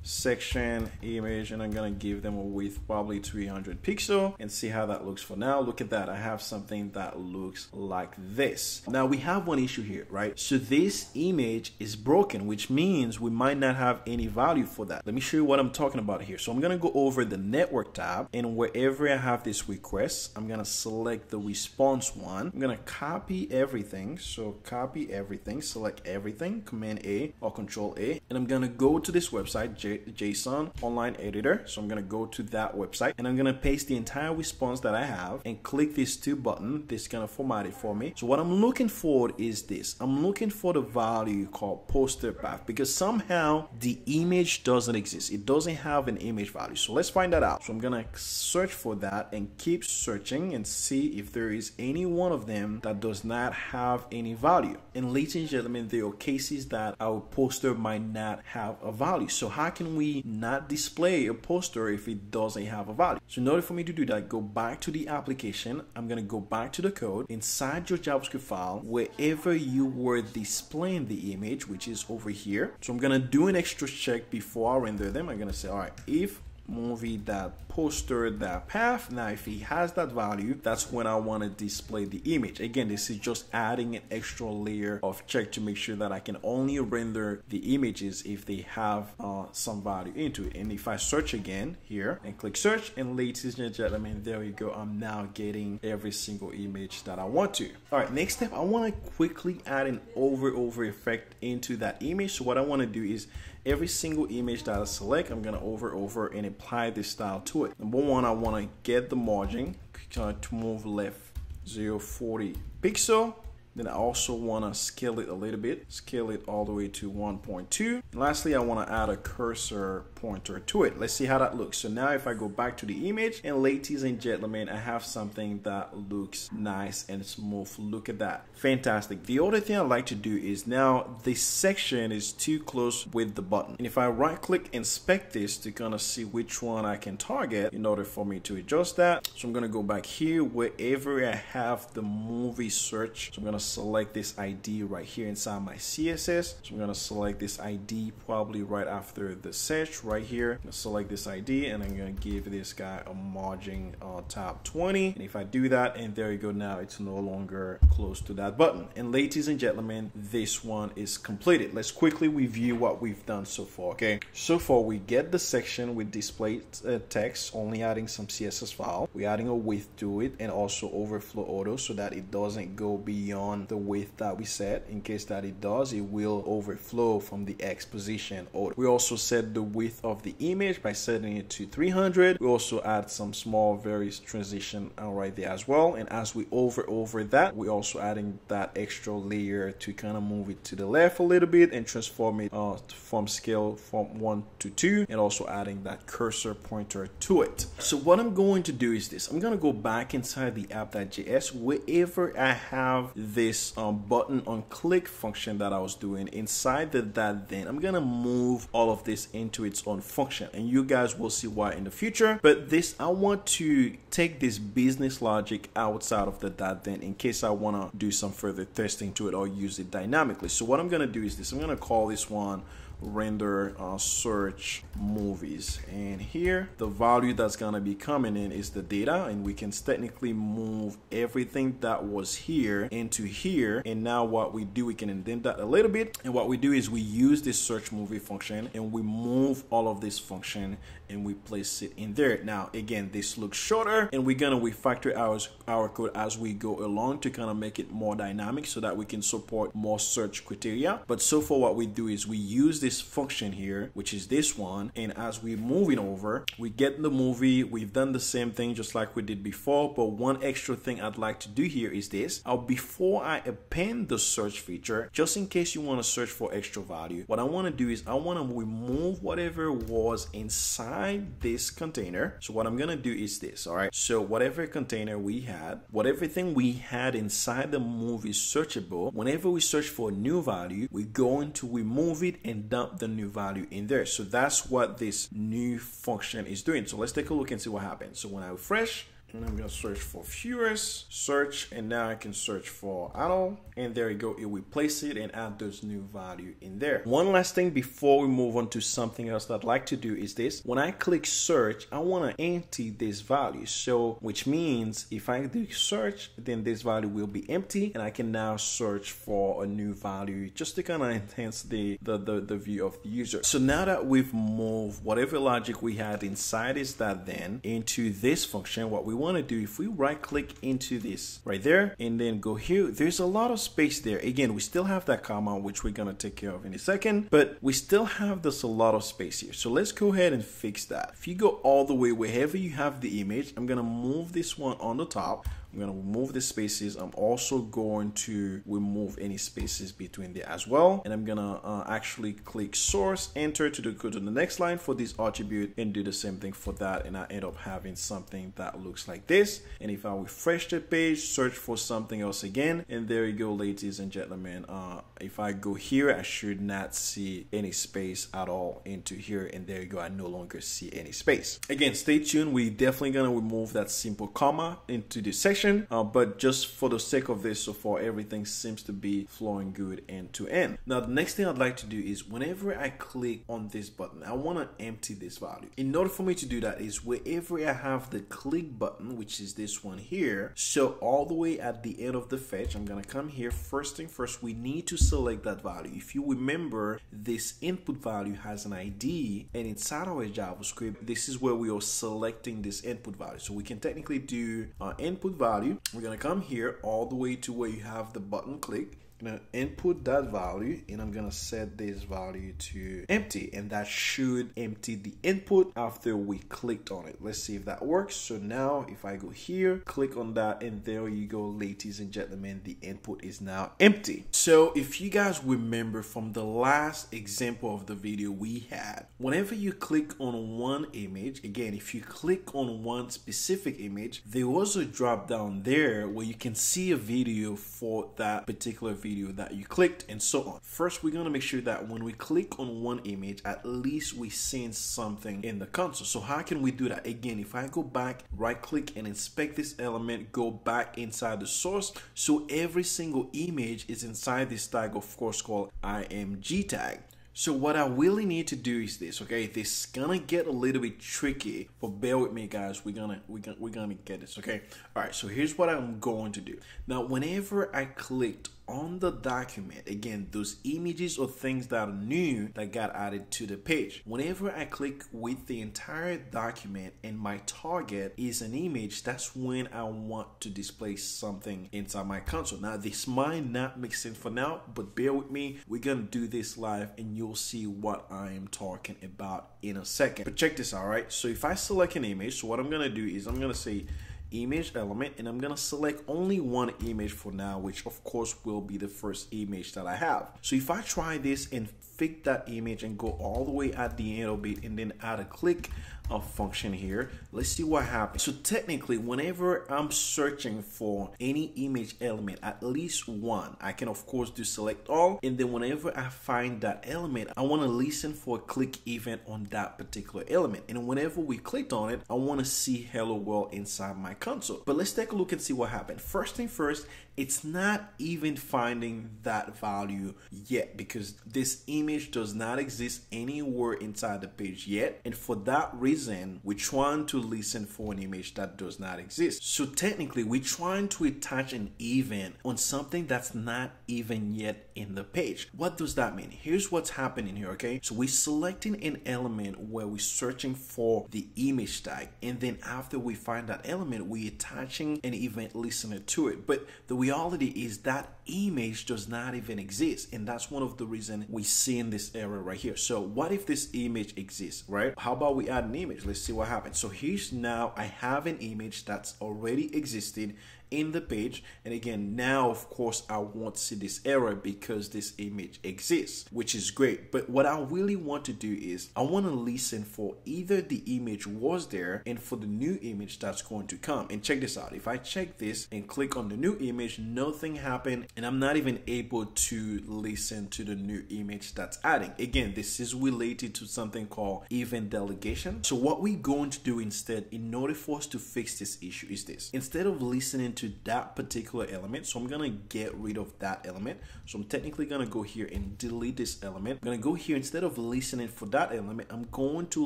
S1: section image and I'm gonna give them a width probably 300 pixel and see how that looks for now. Look at that. I have something that looks like this. Now we have one issue here, right? So this image is broken, which means we might not have any value for that. Let me show you what I'm talking about here. So I'm gonna go over the network tab and wherever I have this request, I'm gonna select the response one. I'm gonna copy everything. So copy everything, select everything, Command A or Control A, and I'm gonna go to this website, JSON Online Editor. So I'm gonna go to that website and I'm gonna paste the entire response that I have and click these two buttons. This gonna format it for me. So what I'm looking for is this. I'm looking for the value called poster path because somehow the image doesn't exist. It doesn't have an image value. So let's find that out. So I'm gonna search for that and keep searching and see if there is any one of them that does not have any value. And ladies and gentlemen, there are cases that our poster might not have a value. So how can we not display a poster if it doesn't have a value? So in order for me to do that, go back to the application. I'm gonna go back to the code inside your JavaScript file, wherever you were displaying the image, which is over here. So I'm gonna do an extra check before I render them. I'm gonna say, all right, if movie that poster that path. Now if he has that value that's when i want to display the image. Again this is just adding an extra layer of check to make sure that i can only render the images if they have uh, some value into it. And if i search again here and click search and ladies and gentlemen there we go. I'm now getting every single image that i want to. All right next step i want to quickly add an over over effect into that image. So what i want to do is every single image that I select, I'm gonna over over and apply this style to it. Number one, I wanna get the margin uh, to move left 040 pixel then I also want to scale it a little bit, scale it all the way to 1.2. Lastly, I want to add a cursor pointer to it. Let's see how that looks. So now if I go back to the image and ladies and gentlemen, I have something that looks nice and smooth. Look at that. Fantastic. The other thing I like to do is now this section is too close with the button. And if I right click inspect this to kind of see which one I can target in order for me to adjust that. So I'm going to go back here wherever I have the movie search. So I'm going to select this ID right here inside my CSS. So I'm going to select this ID probably right after the search right here. Select this ID and I'm to give this guy a margin uh, top 20. And if I do that and there you go now it's no longer close to that button. And ladies and gentlemen, this one is completed. Let's quickly review what we've done so far. Okay, so far we get the section with display uh, text, only adding some CSS file. We're adding a width to it and also overflow auto so that it doesn't go beyond the width that we set. In case that it does, it will overflow from the X position. Auto. We also set the width of the image by setting it to 300. We also add some small various transition right there as well. And as we over over that, we also adding that extra layer to kind of move it to the left a little bit and transform it uh, from scale from one to two and also adding that cursor pointer to it. So what I'm going to do is this, I'm going to go back inside the app.js wherever I have this um, button on click function that I was doing inside the that then I'm gonna move all of this into its own function and you guys will see why in the future. But this I want to take this business logic outside of the that then in case I want to do some further testing to it or use it dynamically. So what I'm gonna do is this. I'm gonna call this one render uh, search movies. And here the value that's gonna be coming in is the data and we can technically move everything that was here into here. And now what we do we can indent that a little bit. And what we do is we use this search movie function and we move all of this function and we place it in there now again this looks shorter and we're gonna refactor our our code as we go along to kind of make it more dynamic so that we can support more search criteria but so far what we do is we use this function here, which is this one. And as we're moving over, we get the movie. We've done the same thing just like we did before. But one extra thing I'd like to do here is this. Uh, before I append the search feature, just in case you want to search for extra value, what I want to do is I want to remove whatever was inside this container. So what I'm to do is this. All right. So whatever container we had, whatever thing we had inside the movie searchable, whenever we search for a new value, we're going to remove it and dump the new value in there. So that's what this new function is doing. So let's take a look and see what happens. So when I refresh, and I'm gonna search for Furious, search, and now I can search for Arnold, and there you go, it will place it and add those new value in there. One last thing before we move on to something else that I'd like to do is this. When I click search, I wanna empty this value. So, which means if I do search, then this value will be empty, and I can now search for a new value just to kind of enhance the, the, the, the view of the user. So now that we've moved whatever logic we had inside is that then into this function, what we want to do, if we right click into this right there and then go here, there's a lot of space there. Again, we still have that comma, which we're going to take care of in a second, but we still have this a lot of space here. So let's go ahead and fix that. If you go all the way wherever you have the image, I'm going to move this one on the top. I'm going to remove the spaces. I'm also going to remove any spaces between there as well. And I'm going to uh, actually click source, enter to the, go to the next line for this attribute and do the same thing for that. And I end up having something that looks like this. And if I refresh the page, search for something else again, and there you go, ladies and gentlemen. Uh, if I go here, I should not see any space at all into here. And there you go, I no longer see any space. Again, stay tuned. We're definitely going to remove that simple comma into the section uh, but just for the sake of this so far, everything seems to be flowing good end to end. Now, the next thing I'd like to do is whenever I click on this button, I want to empty this value. In order for me to do that is wherever I have the click button, which is this one here, so all the way at the end of the fetch, I'm going to come here. First thing first, we need to select that value. If you remember, this input value has an ID and inside our JavaScript, this is where we are selecting this input value. So we can technically do our input value value. We're to come here all the way to where you have the button click gonna input that value and I'm gonna set this value to empty and that should empty the input after we clicked on it. Let's see if that works. So now if I go here, click on that and there you go ladies and gentlemen, the input is now empty. So if you guys remember from the last example of the video we had, whenever you click on one image, again if you click on one specific image, there was a drop down there where you can see a video for that particular video video that you clicked and so on. First, we're gonna make sure that when we click on one image, at least we see something in the console. So how can we do that? Again, if I go back, right click and inspect this element, go back inside the source. So every single image is inside this tag, of course, called img tag. So what I really need to do is this, okay? This is gonna get a little bit tricky, but bear with me, guys. We're gonna we're gonna we're gonna get this, okay? All right. So here's what I'm going to do. Now, whenever I clicked on the document, again, those images or things that are new that got added to the page. Whenever I click with the entire document and my target is an image, that's when I want to display something inside my console. Now, this might not make sense for now, but bear with me. We're gonna do this live and you'll see what I am talking about in a second. But check this out, right? So if I select an image, so what I'm gonna do is I'm gonna say image element and I'm gonna select only one image for now which of course will be the first image that I have so if I try this and pick that image and go all the way at the end of it and then add a click of function here. Let's see what happens. So technically, whenever I'm searching for any image element, at least one, I can of course do select all. And then whenever I find that element, I want to listen for a click event on that particular element. And whenever we clicked on it, I want to see hello world inside my console. But let's take a look and see what happened. First thing first, it's not even finding that value yet because this image does not exist anywhere inside the page yet. And for that reason, we're trying to listen for an image that does not exist. So technically, we're trying to attach an event on something that's not even yet in the page. What does that mean? Here's what's happening here, okay? So we're selecting an element where we're searching for the image tag. And then after we find that element, we're attaching an event listener to it. But the reality is that image does not even exist and that's one of the reasons we see in this error right here so what if this image exists right how about we add an image let's see what happens so now i have an image that's already existed in the page. And again, now of course I won't see this error because this image exists, which is great. But what I really want to do is I want to listen for either the image was there and for the new image that's going to come. And check this out. If I check this and click on the new image, nothing happened and I'm not even able to listen to the new image that's adding. Again, this is related to something called event delegation. So what we're going to do instead in order for us to fix this issue is this. Instead of listening to that particular element, so I'm to get rid of that element. So I'm technically to go here and delete this element. I'm to go here instead of listening for that element, I'm going to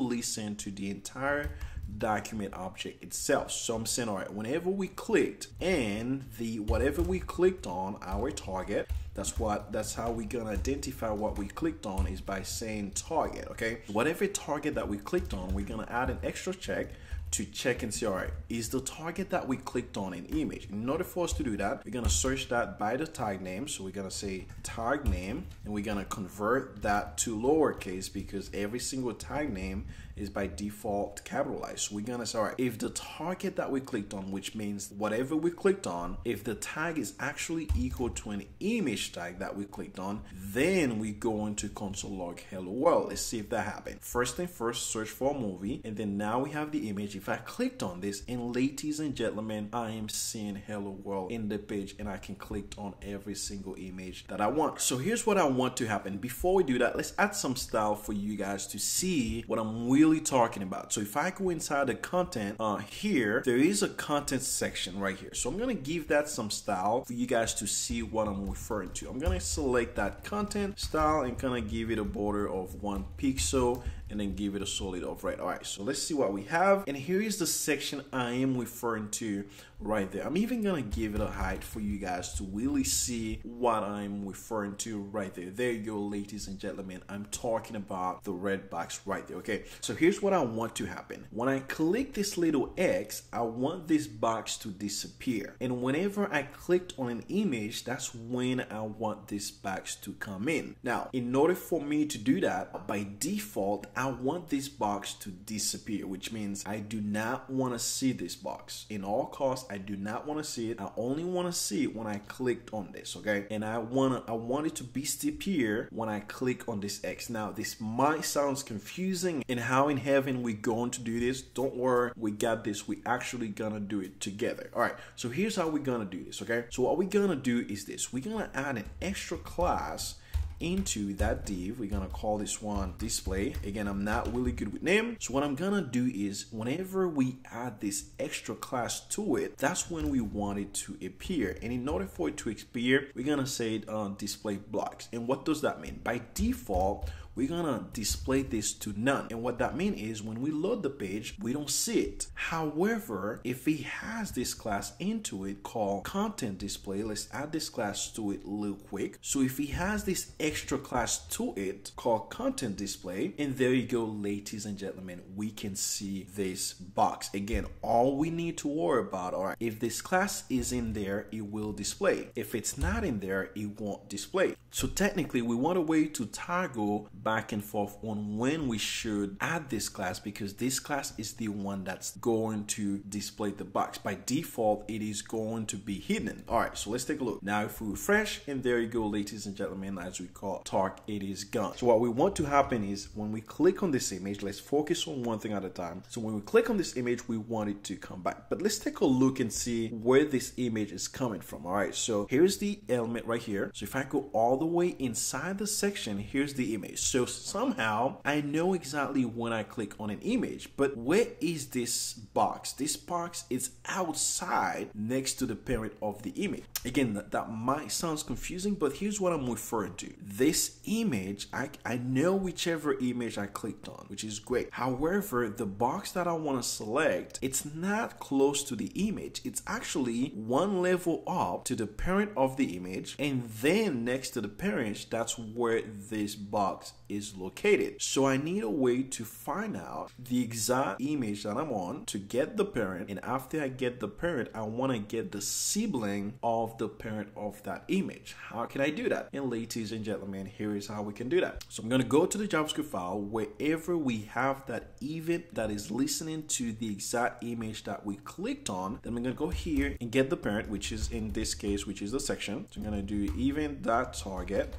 S1: listen to the entire document object itself. So I'm saying, all right, whenever we clicked and the whatever we clicked on our target, that's what that's how we're gonna identify what we clicked on is by saying target. Okay, whatever target that we clicked on, we're gonna add an extra check to check and see, all right, is the target that we clicked on an image? In order for us to do that, we're gonna search that by the tag name. So we're gonna say tag name and we're gonna convert that to lowercase because every single tag name is by default capitalized. So we're gonna say, all right, if the target that we clicked on, which means whatever we clicked on, if the tag is actually equal to an image tag that we clicked on, then we go into console log hello world. Let's see if that happened. First thing first, search for a movie, and then now we have the image. If I clicked on this, and ladies and gentlemen, I am seeing hello world in the page, and I can click on every single image that I want. So here's what I want to happen. Before we do that, let's add some style for you guys to see what I'm really really talking about. So if I go inside the content uh, here, there is a content section right here. So I'm gonna give that some style for you guys to see what I'm referring to. I'm gonna select that content style and kind of give it a border of one pixel and then give it a solid of red. All right, so let's see what we have. And here is the section I am referring to right there. I'm even gonna give it a height for you guys to really see what I'm referring to right there. There you go, ladies and gentlemen. I'm talking about the red box right there, okay? So here's what I want to happen. When I click this little X, I want this box to disappear. And whenever I clicked on an image, that's when I want this box to come in. Now, in order for me to do that, by default, I want this box to disappear, which means I do not want to see this box. In all costs, I do not want to see it. I only want to see it when I clicked on this, okay? And I want to I want it to be disappear when I click on this X. Now, this might sound confusing in how in heaven we going to do this. Don't worry, we got this. We actually gonna do it together. All right, so here's how we're gonna do this, okay? So what we're gonna do is this. We're gonna add an extra class into that div. We're gonna call this one display. Again, I'm not really good with name. So what I'm gonna do is whenever we add this extra class to it, that's when we want it to appear. And in order for it to appear, we're gonna say uh, display blocks. And what does that mean? By default, we're gonna display this to none. And what that means is when we load the page, we don't see it. However, if it has this class into it called content display, let's add this class to it real quick. So if it has this extra class to it called content display, and there you go, ladies and gentlemen, we can see this box. Again, all we need to worry about are if this class is in there, it will display. If it's not in there, it won't display. So technically, we want a way to toggle back and forth on when we should add this class because this class is the one that's going to display the box. By default, it is going to be hidden. All right, so let's take a look. Now, if we refresh, and there you go, ladies and gentlemen, as we call talk, it is gone. So what we want to happen is when we click on this image, let's focus on one thing at a time. So when we click on this image, we want it to come back. But let's take a look and see where this image is coming from. All right, so here's the element right here. So if I go all the way inside the section, here's the image. So somehow I know exactly when I click on an image, but where is this box? This box is outside next to the parent of the image. Again, that, might sound confusing, but here's what I'm referring to. This image, I, I know whichever image I clicked on, which is great. However, the box that I want to select, it's not close to the image. It's actually one level up to the parent of the image, and then next to the parent, that's where this box is located. So I need a way to find out the exact image that I'm on to get the parent. And after I get the parent, I want to get the sibling of the parent of that image. How can I do that? And ladies and gentlemen, here is how we can do that. So I'm going to go to the JavaScript file wherever we have that event that is listening to the exact image that we clicked on. Then I'm going to go here and get the parent, which is in this case, which is the section. So I'm going to do event.target that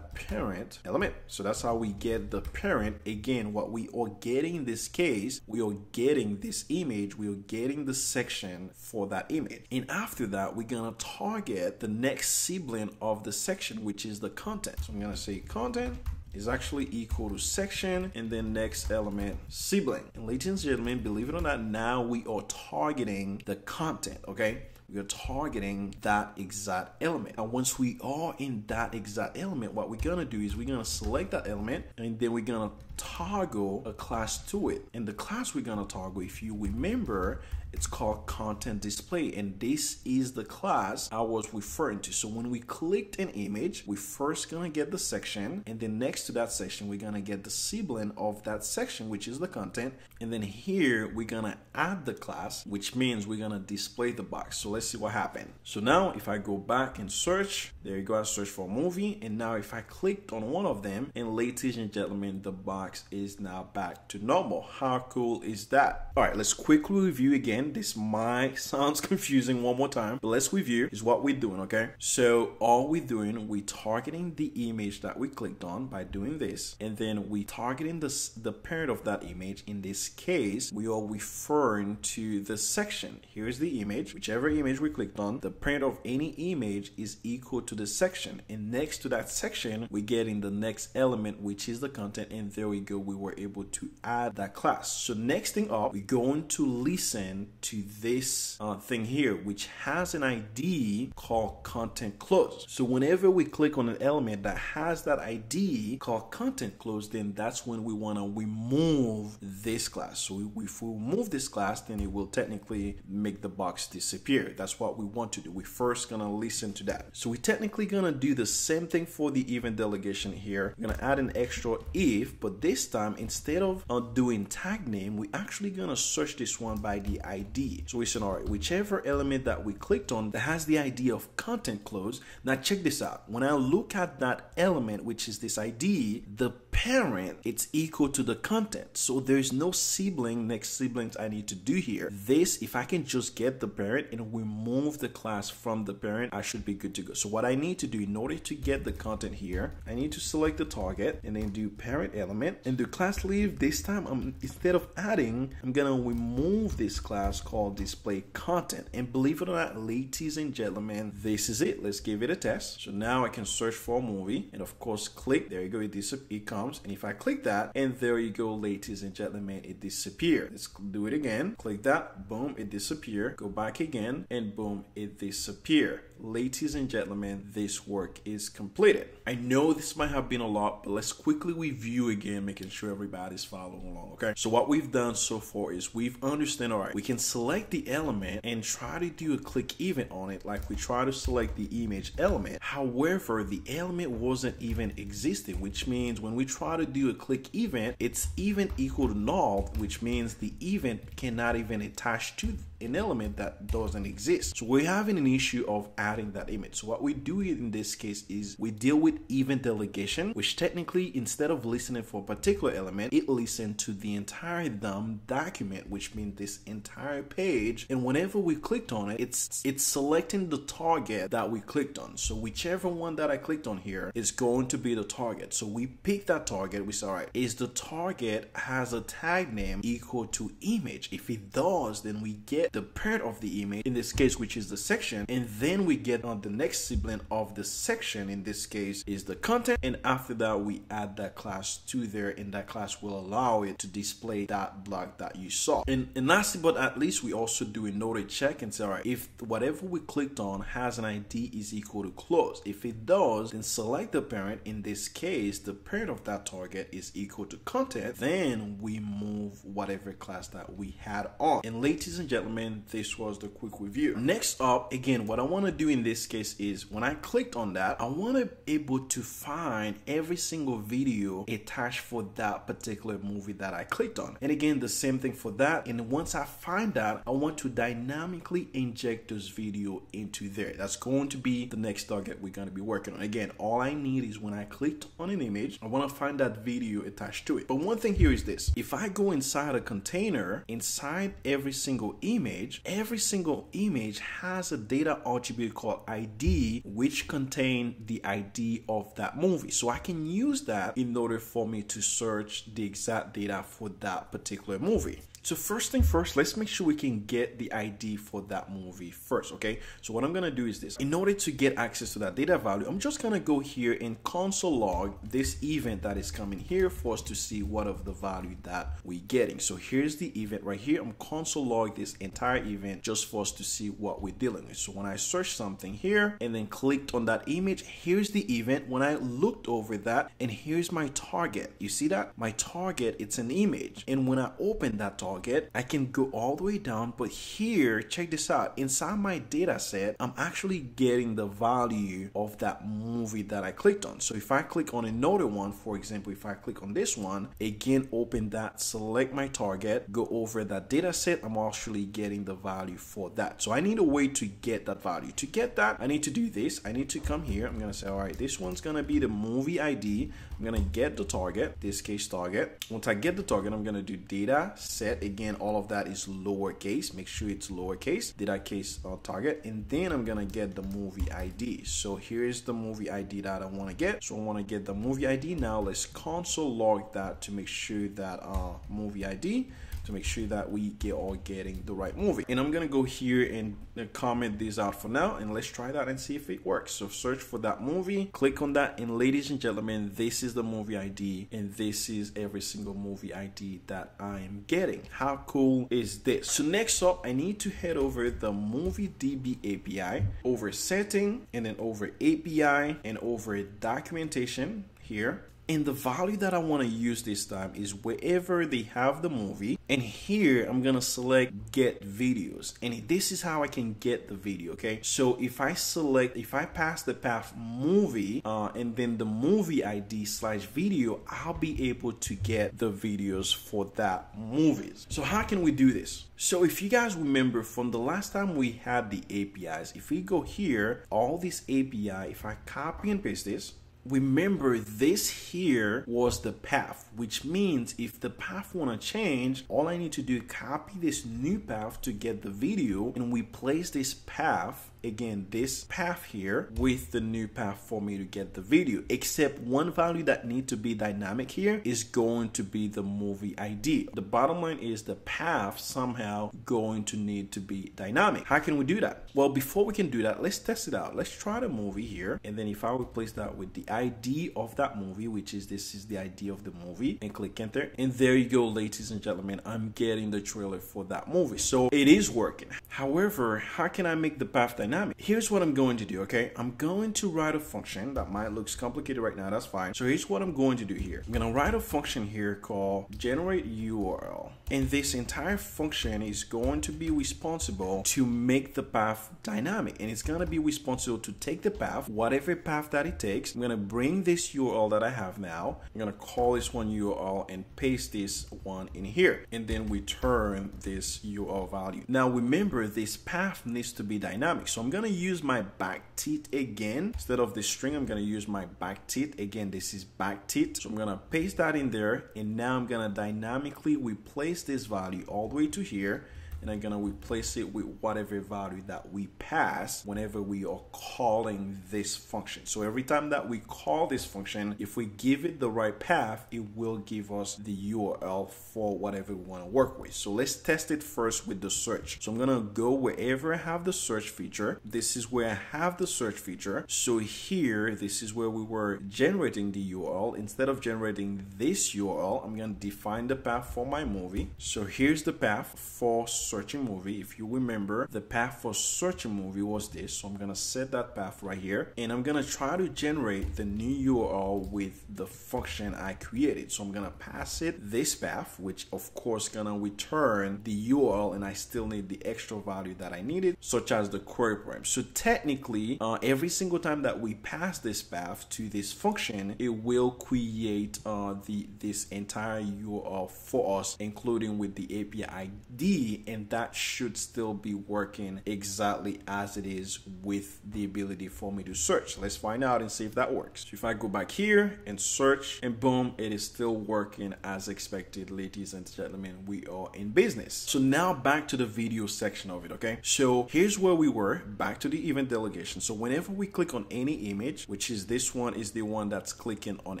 S1: parent element. So that's how we get the parent. Again, what we are getting in this case, we are getting this image, we are getting the section for that image. And after that, we're gonna target the next sibling of the section, which is the content. So I'm gonna say content is actually equal to section and then next element sibling. And ladies and gentlemen, believe it or not, now we are targeting the content, okay? We are targeting that exact element. And once we are in that exact element, what we're gonna do is we're gonna select that element and then we're gonna toggle a class to it. And the class we're gonna toggle, if you remember, it's called content display and this is the class I was referring to. So when we clicked an image, we first gonna get the section and then next to that section, we're gonna get the sibling of that section, which is the content. And then here we're gonna add the class, which means we're gonna display the box. So let's see what happened. So now if I go back and search, there you go, I search for movie. And now if I clicked on one of them and ladies and gentlemen, the box is now back to normal. How cool is that? All right, let's quickly review again this might *laughs* sounds confusing one more time, but let's review is what we're doing, okay? So all we're doing, we're targeting the image that we clicked on by doing this, and then we're targeting the, the parent of that image. In this case, we are referring to the section. Here's the image, whichever image we clicked on, the parent of any image is equal to the section. And next to that section, we get in the next element, which is the content. And there we go, we were able to add that class. So next thing up, we're going to listen to this uh, thing here, which has an ID called content close. So whenever we click on an element that has that ID called content close, then that's when we want to remove this class. So if we remove this class, then it will technically make the box disappear. That's what we want to do. We're first going to listen to that. So we're technically going to do the same thing for the event delegation here. We're going to add an extra if, but this time instead of uh, doing tag name, we're actually to search this one by the ID ID. So we said, all right, whichever element that we clicked on that has the ID of content close. Now check this out. When I look at that element, which is this ID, the parent, it's equal to the content. So there's no sibling, next siblings I need to do here. This, if I can just get the parent and remove the class from the parent, I should be good to go. So what I need to do in order to get the content here, I need to select the target and then do parent element and the class leave. This time, I'm, instead of adding, I'm gonna remove this class called display content. And believe it or not, ladies and gentlemen, this is it. Let's give it a test. So now I can search for a movie and of course click, there you go, it, it comes. And if I click that and there you go, ladies and gentlemen, it disappeared. Let's do it again. Click that, boom, it disappeared. Go back again and boom, it disappeared. Ladies and gentlemen, this work is completed. I know this might have been a lot, but let's quickly review again, making sure everybody's following along, okay? So what we've done so far is we've understand, all right, we can select the element and try to do a click event on it like we try to select the image element. However, the element wasn't even existing, which means when we try to do a click event, it's even equal to null, which means the event cannot even attach to an element that doesn't exist. So we're having an issue of adding that image. So what we do in this case is we deal with event delegation, which technically instead of listening for a particular element, it listens to the entire DOM document, which means this entire page. And whenever we clicked on it, it's it's selecting the target that we clicked on. So whichever one that I clicked on here is going to be the target. So we pick that target. We say, all right, is the target has a tag name equal to image? If it does, then we get the parent of the image, in this case, which is the section, and then we get on the next sibling of the section, in this case, is the content, and after that, we add that class to there, and that class will allow it to display that block that you saw. And, and lastly, but at least, we also do a node check and say, all right, if whatever we clicked on has an ID is equal to close. If it does, then select the parent. In this case, the parent of that target is equal to content. Then we move whatever class that we had on. And ladies and gentlemen, gentlemen, this was the quick review. Next up, again, what I want to do in this case is when I clicked on that, I want to be able to find every single video attached for that particular movie that I clicked on. And again, the same thing for that. And once I find that, I want to dynamically inject those video into there. That's going to be the next target we're going to be working on. Again, all I need is when I clicked on an image, I want to find that video attached to it. But one thing here is this. If I go inside a container, inside every single image, every single image has a data attribute called ID, which contain the ID of that movie. So I can use that in order for me to search the exact data for that particular movie. So first thing first, let's make sure we can get the ID for that movie first, okay? So what I'm gonna do is this. In order to get access to that data value, I'm just gonna go here and console log this event that is coming here for us to see what of the value that we're getting. So here's the event right here. I'm console log this entire event just for us to see what we're dealing with. So when I search something here and then clicked on that image, here's the event. When I looked over that and here's my target. You see that? My target, it's an image. And when I open that target, target, I can go all the way down. But here, check this out. Inside my data set, I'm actually getting the value of that movie that I clicked on. So if I click on another one, for example, if I click on this one, again, open that, select my target, go over that data set, I'm actually getting the value for that. So I need a way to get that value. To get that, I need to do this. I need to come here. I'm to say, all right, this one's to be the movie ID. I'm to get the target, this case target. Once I get the target, I'm to do data set again all of that is lowercase. Make sure it's lowercase. Did I case uh, target? And then I'm gonna get the movie ID so here's the movie ID that I want to get. So I want to get the movie ID now let's console log that to make sure that uh, movie ID to make sure that we get all getting the right movie. And I'm gonna go here and uh, comment this out for now and let's try that and see if it works. So search for that movie, click on that and ladies and gentlemen, this is the movie ID and this is every single movie ID that I'm getting. How cool is this? So next up, I need to head over the movie DB API, over setting and then over API and over documentation here and the value that I want to use this time is wherever they have the movie. And here I'm going to select get videos. And this is how I can get the video. Okay. So if I select, if I pass the path movie uh, and then the movie ID slash video, I'll be able to get the videos for that movies. So how can we do this? So if you guys remember from the last time we had the APIs, if we go here, all this API, if I copy and paste this, remember this here was the path which means if the path want to change all I need to do copy this new path to get the video and we place this path again this path here with the new path for me to get the video except one value that need to be dynamic here is going to be the movie ID the bottom line is the path somehow going to need to be dynamic. How can we do that? Well before we can do that let's test it out. Let's try the movie here. And then if I replace that with the ID of that movie which is this is the ID of the movie and click enter. And there you go ladies and gentlemen I'm getting the trailer for that movie. So it is working. However how can I make the path dynamic dynamic. Here's what I'm going to do, okay? I'm going to write a function that might looks complicated right now, that's fine. So here's what I'm going to do here. I'm gonna write a function here called generate URL. And this entire function is going to be responsible to make the path dynamic. And it's gonna be responsible to take the path, whatever path that it takes. I'm gonna bring this URL that I have now. I'm gonna call this one URL and paste this one in here. And then return this URL value. Now remember, this path needs to be dynamic. So I'm gonna use my back tick again. Instead of the string, I'm gonna use my back tick. Again, this is back tick. So I'm gonna paste that in there. And now I'm gonna dynamically replace this value all the way to here and I'm gonna replace it with whatever value that we pass whenever we are calling this function. So every time that we call this function, if we give it the right path, it will give us the URL for whatever we wanna work with. So let's test it first with the search. So I'm gonna go wherever I have the search feature. This is where I have the search feature. So here, this is where we were generating the URL. Instead of generating this URL, I'm gonna define the path for my movie. So here's the path for searching movie. If you remember, the path for searching movie was this. So I'm gonna set that path right here and I'm gonna try to generate the new URL with the function I created. So I'm gonna pass it this path, which of course gonna return the URL and I still need the extra value that I needed, such as the query param. So technically, uh, every single time that we pass this path to this function, it will create uh, the this entire URL for us, including with the API ID, and that should still be working exactly as it is with the ability for me to search. Let's find out and see if that works. So if I go back here and search and boom, it is still working as expected, ladies and gentlemen, we are in business. So now back to the video section of it, okay? So here's where we were, back to the event delegation. So whenever we click on any image, which is this one is the one that's clicking on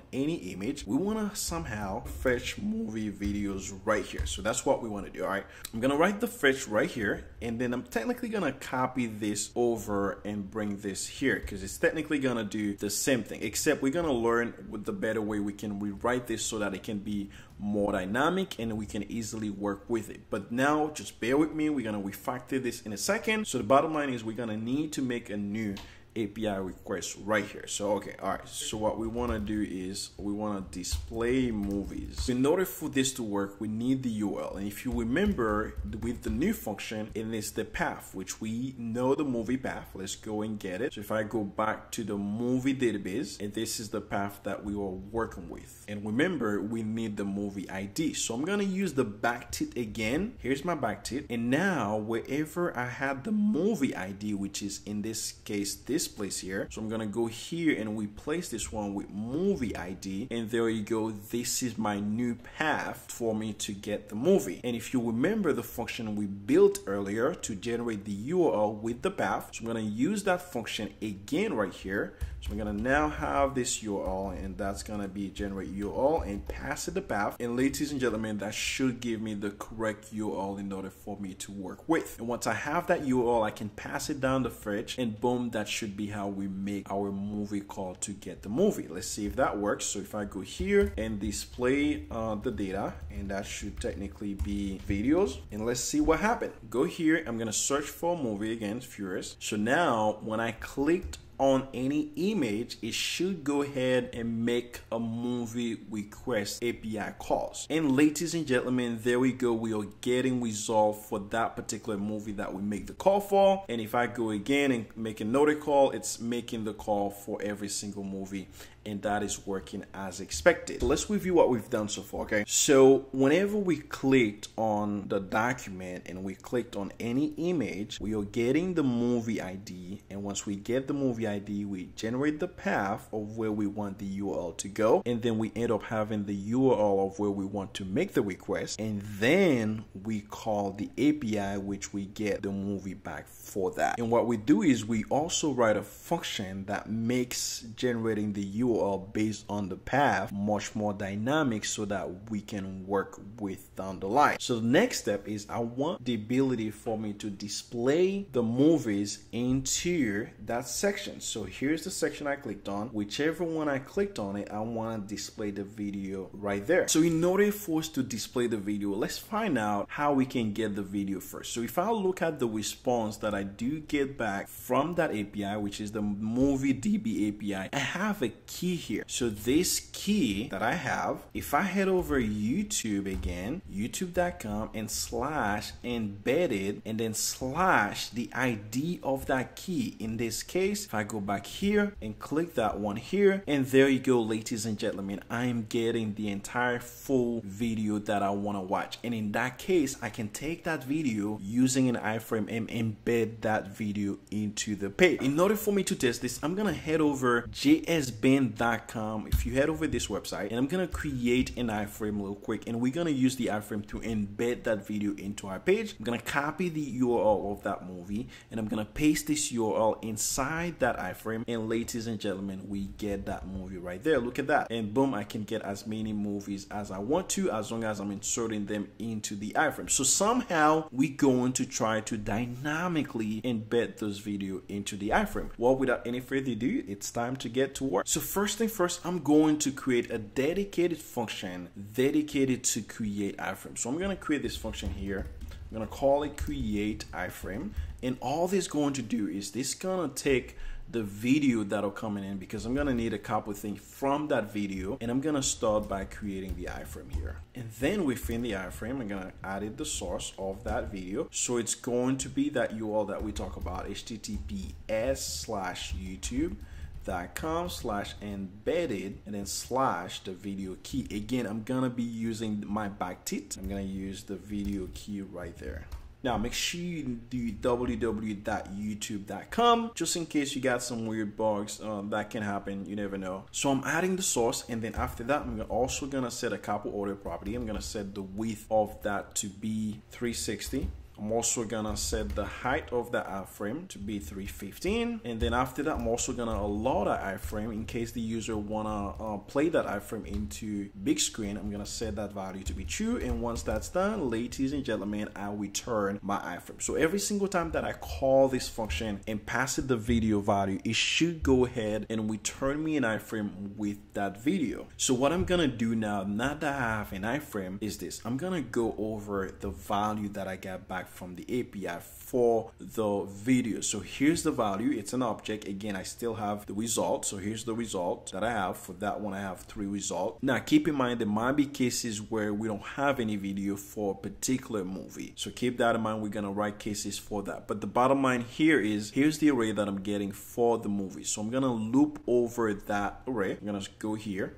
S1: any image, we wanna somehow fetch movie videos right here. So that's what we wanna do, all right? I'm gonna write the fetch right here, and then I'm technically gonna copy this over and bring this here, because it's technically gonna do the same thing, except we're gonna learn with the better way we can rewrite this so that it can be more dynamic and we can easily work with it. But now just bear with me. We're to refactor this in a second. So the bottom line is we're to need to make a new API request right here. So, okay, all right. So what we want to do is we want to display movies. In order for this to work, we need the URL. And if you remember with the new function, it is the path, which we know the movie path. Let's go and get it. So if I go back to the movie database, and this is the path that we were working with. And remember, we need the movie ID. So I'm to use the backtick again. Here's my backtick. And now wherever I had the movie ID, which is in this case, this this place here. So I'm gonna go here and we place this one with movie ID and there you go. This is my new path for me to get the movie. And if you remember the function we built earlier to generate the URL with the path, so I'm gonna use that function again right here. So I'm gonna now have this URL and that's gonna be generate URL and pass it the path. And ladies and gentlemen, that should give me the correct URL in order for me to work with. And once I have that URL, I can pass it down the fetch and boom, that should be how we make our movie call to get the movie. Let's see if that works. So if I go here and display uh, the data, and that should technically be videos, and let's see what happened. Go here, I'm gonna search for movie again, Furious. So now when I clicked on any image, it should go ahead and make a movie request API calls. And ladies and gentlemen, there we go. We are getting resolved for that particular movie that we make the call for. And if I go again and make another call, it's making the call for every single movie and that is working as expected. So let's review what we've done so far, okay? So whenever we clicked on the document and we clicked on any image, we are getting the movie ID. And once we get the movie ID, we generate the path of where we want the URL to go. And then we end up having the URL of where we want to make the request. And then we call the API, which we get the movie back for that. And what we do is we also write a function that makes generating the URL URL based on the path much more dynamic so that we can work with down the line. So the next step is I want the ability for me to display the movies into that section. So here's the section I clicked on. Whichever one I clicked on it, I want to display the video right there. So in order for us to display the video, let's find out how we can get the video first. So if I look at the response that I do get back from that API, which is the movie DB API, I have a key key here. So this key that I have, if I head over YouTube again, youtube.com and slash embedded and then slash the ID of that key. In this case, if I go back here and click that one here, and there you go, ladies and gentlemen, I'm getting the entire full video that I want to watch. And in that case, I can take that video using an iframe and embed that video into the page. In order for me to test this, I'm gonna head over jsbin.com If you head over this website, and I'm gonna create an iframe real quick, and we're gonna use the iframe to embed that video into our page. I'm gonna copy the URL of that movie, and I'm gonna paste this URL inside that iframe. And ladies and gentlemen, we get that movie right there. Look at that, and boom, I can get as many movies as I want to, as long as I'm inserting them into the iframe. So somehow we going to try to dynamically embed those video into the iframe. Well, without any further ado, it's time to get to work. So first first thing first, I'm going to create a dedicated function dedicated to create iframe. So I'm going to create this function here. I'm gonna call it create iframe. And all this going to do is this gonna take the video that'll come in because I'm gonna need a couple things from that video and I'm gonna start by creating the iframe here. And then within the iframe I'm gonna add it the source of that video. So it's going to be that URL that we talk about https slash youtube dot com slash embedded and then slash the video key. Again i'm gonna be using my backtick i'm gonna use the video key right there now make sure you do www.youtube.com just in case you got some weird bugs uh, that can happen. You never know. So I'm adding the source and then after that I'm also gonna set a couple audio property. I'm gonna set the width of that to be 360 I'm also gonna set the height of the iframe to be 315 and then after that I'm also gonna allow that iframe in case the user wanna uh, play that iframe into big screen. I'm gonna set that value to be true and once that's done ladies and gentlemen I return my iframe. So every single time that I call this function and pass it the video value it should go ahead and return me an iframe with that video. So what I'm gonna do now now that I have an iframe is this. I'm gonna go over the value that I get back from the API for the video. So here's the value. It's an object. Again, I still have the result. So here's the result that I have. For that one, I have three results. Now, keep in mind there might be cases where we don't have any video for a particular movie. So keep that in mind. We're going to write cases for that. But the bottom line here is here's the array that I'm getting for the movie. So I'm going to loop over that array. I'm going to go here.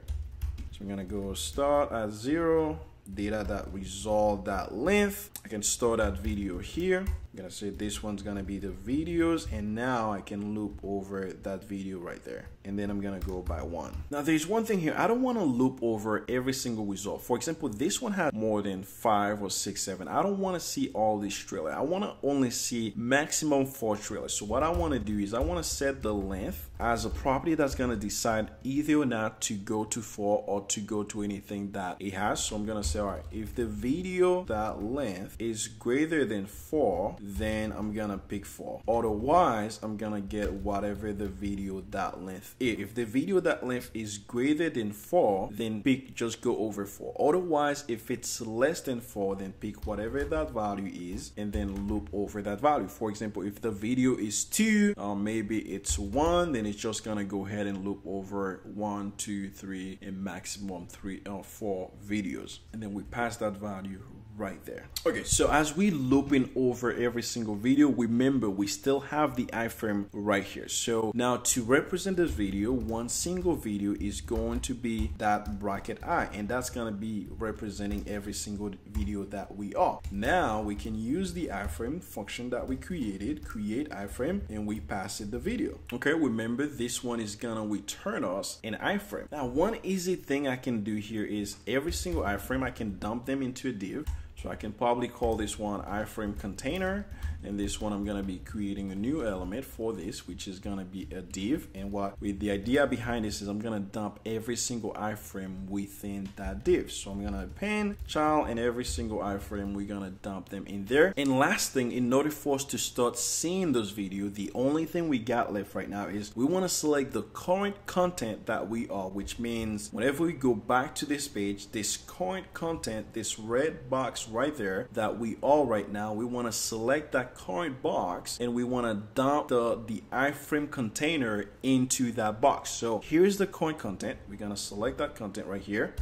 S1: So I'm going to go start at zero data that resolve that length. I can store that video here. I'm gonna say this one's gonna be the videos and now I can loop over that video right there and then I'm gonna go by one. Now there's one thing here, I don't wanna loop over every single result. For example, this one has more than five or six, seven. I don't wanna see all these trailers. I wanna only see maximum four trailers. So what I wanna do is I wanna set the length as a property that's gonna decide either or not to go to four or to go to anything that it has. So I'm gonna say, all right, if the video that length is greater than four, then I'm gonna pick four. Otherwise, I'm gonna get whatever the video that length is. If the video that length is greater than four, then pick just go over four. Otherwise, if it's less than four, then pick whatever that value is and then loop over that value. For example, if the video is two, uh, maybe it's one, then it's just gonna go ahead and loop over one, two, three, and maximum three or uh, four videos. And then we pass that value right there. Okay, so as we looping over every single video, remember we still have the iframe right here. So now to represent this video, one single video is going to be that bracket I, and that's gonna be representing every single video that we are. Now we can use the iframe function that we created, create iframe, and we pass it the video. Okay, remember this one is gonna return us an iframe. Now one easy thing I can do here is every single iframe I can dump them into a div so I can probably call this one iframe container and this one I'm gonna be creating a new element for this which is gonna be a div. And what with the idea behind this is I'm gonna dump every single iframe within that div. So I'm gonna append child and every single iframe we're gonna dump them in there. And last thing in order for us to start seeing those video the only thing we got left right now is we want to select the current content that we are which means whenever we go back to this page this current content this red box right there that we are right now we want to select that current box and we want to dump the, the iframe container into that box. So here's the current content. We're going to select that content right here.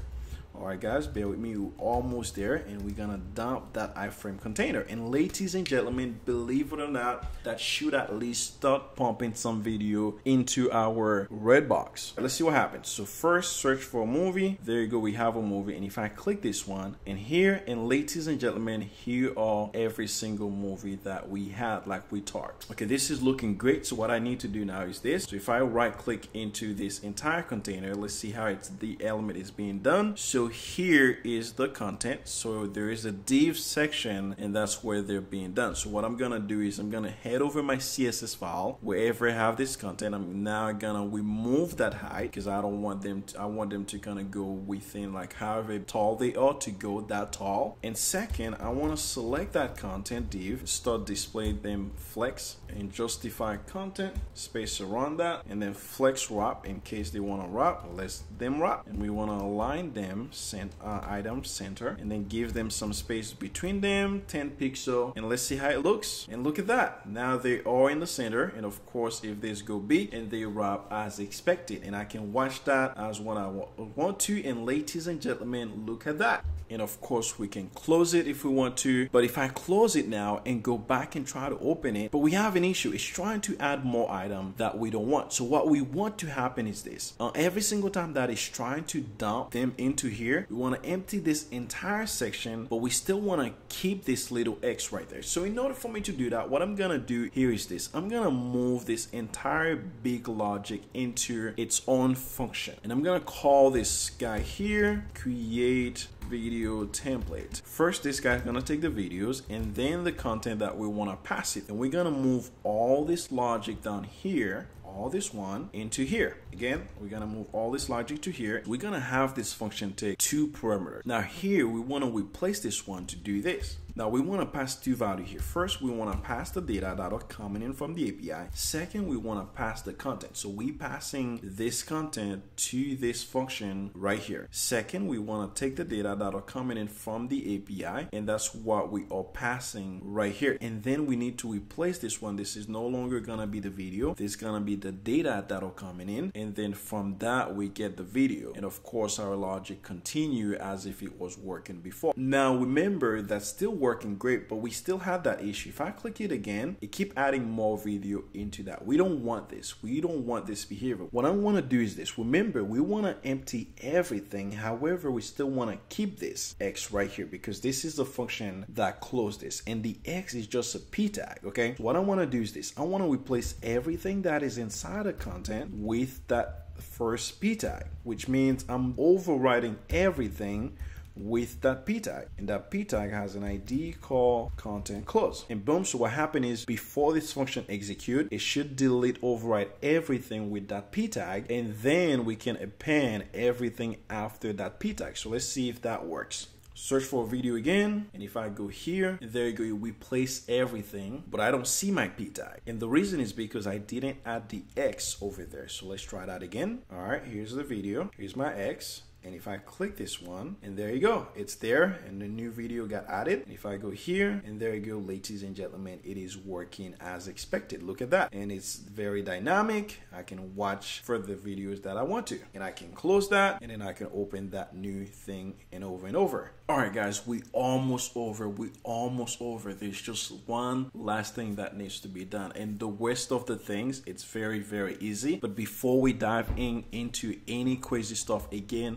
S1: All right, guys, bear with me. We're almost there, and we're gonna dump that iframe container. And ladies and gentlemen, believe it or not, that should at least start pumping some video into our red box. Let's see what happens. So first, search for a movie. There you go. We have a movie. And if I click this one, and here, and ladies and gentlemen, here are every single movie that we had, like we talked. Okay, this is looking great. So what I need to do now is this. So if I right click into this entire container, let's see how it's the element is being done. So so here is the content. So there is a div section and that's where they're being done. So what I'm gonna do is I'm gonna head over my CSS file wherever I have this content. I'm now gonna remove that height because I don't want them to, I want them to kind of go within like however tall they are to go that tall. And second, I want to select that content div, start displaying them flex and justify content, space around that, and then flex wrap in case they want to wrap, let them wrap. And we want to align them cent, uh, item center and then give them some space between them 10 pixel and let's see how it looks. And look at that. Now they are in the center and of course if this go big and they wrap as expected. And I can watch that as what I want to. And ladies and gentlemen look at that. And of course we can close it if we want to. But if I close it now and go back and try to open it but we have an issue. It's trying to add more item that we don't want. So what we want to happen is this. Uh, every single time that is trying to dump them into here we want to empty this entire section but we still want to keep this little X right there so in order for me to do that what I'm gonna do here is this I'm gonna move this entire big logic into its own function and I'm gonna call this guy here create video template. First, this guy's gonna take the videos and then the content that we wanna pass it. And we're gonna move all this logic down here all this one into here. Again, we're gonna move all this logic to here. We're gonna have this function take two parameters. Now here, we wanna replace this one to do this. Now we want to pass two values here. First, we want to pass the data that are coming in from the API. Second, we want to pass the content. So we passing this content to this function right here. Second, we want to take the data that are coming in from the API and that's what we are passing right here. And then we need to replace this one. This is no longer going to be the video. This is going to be the data that are coming in. And then from that, we get the video. And of course, our logic continue as if it was working before. Now remember that still working great, but we still have that issue. If I click it again, it keep adding more video into that. We don't want this. We don't want this behavior. What I want to do is this. Remember, we want to empty everything. However, we still want to keep this X right here because this is the function that closed this and the X is just a P tag. Okay. So what I want to do is this. I want to replace everything that is inside the content with that first P tag, which means I'm overriding everything with that p tag. And that p tag has an id called content close and boom so what happened is before this function execute it should delete override everything with that p tag and then we can append everything after that p tag. So let's see if that works. Search for a video again and if I go here there you go you replace everything but I don't see my p tag. And the reason is because I didn't add the X over there. So let's try that again. All right here's the video. Here's my X and if I click this one and there you go it's there and the new video got added. If I go here and there you go ladies and gentlemen it is working as expected. Look at that. And it's very dynamic. I can watch further videos that I want to. And I can close that and then I can open that new thing and over and over. All right guys we almost over. We almost over. There's just one last thing that needs to be done. And the rest of the things it's very very easy. But before we dive in into any crazy stuff again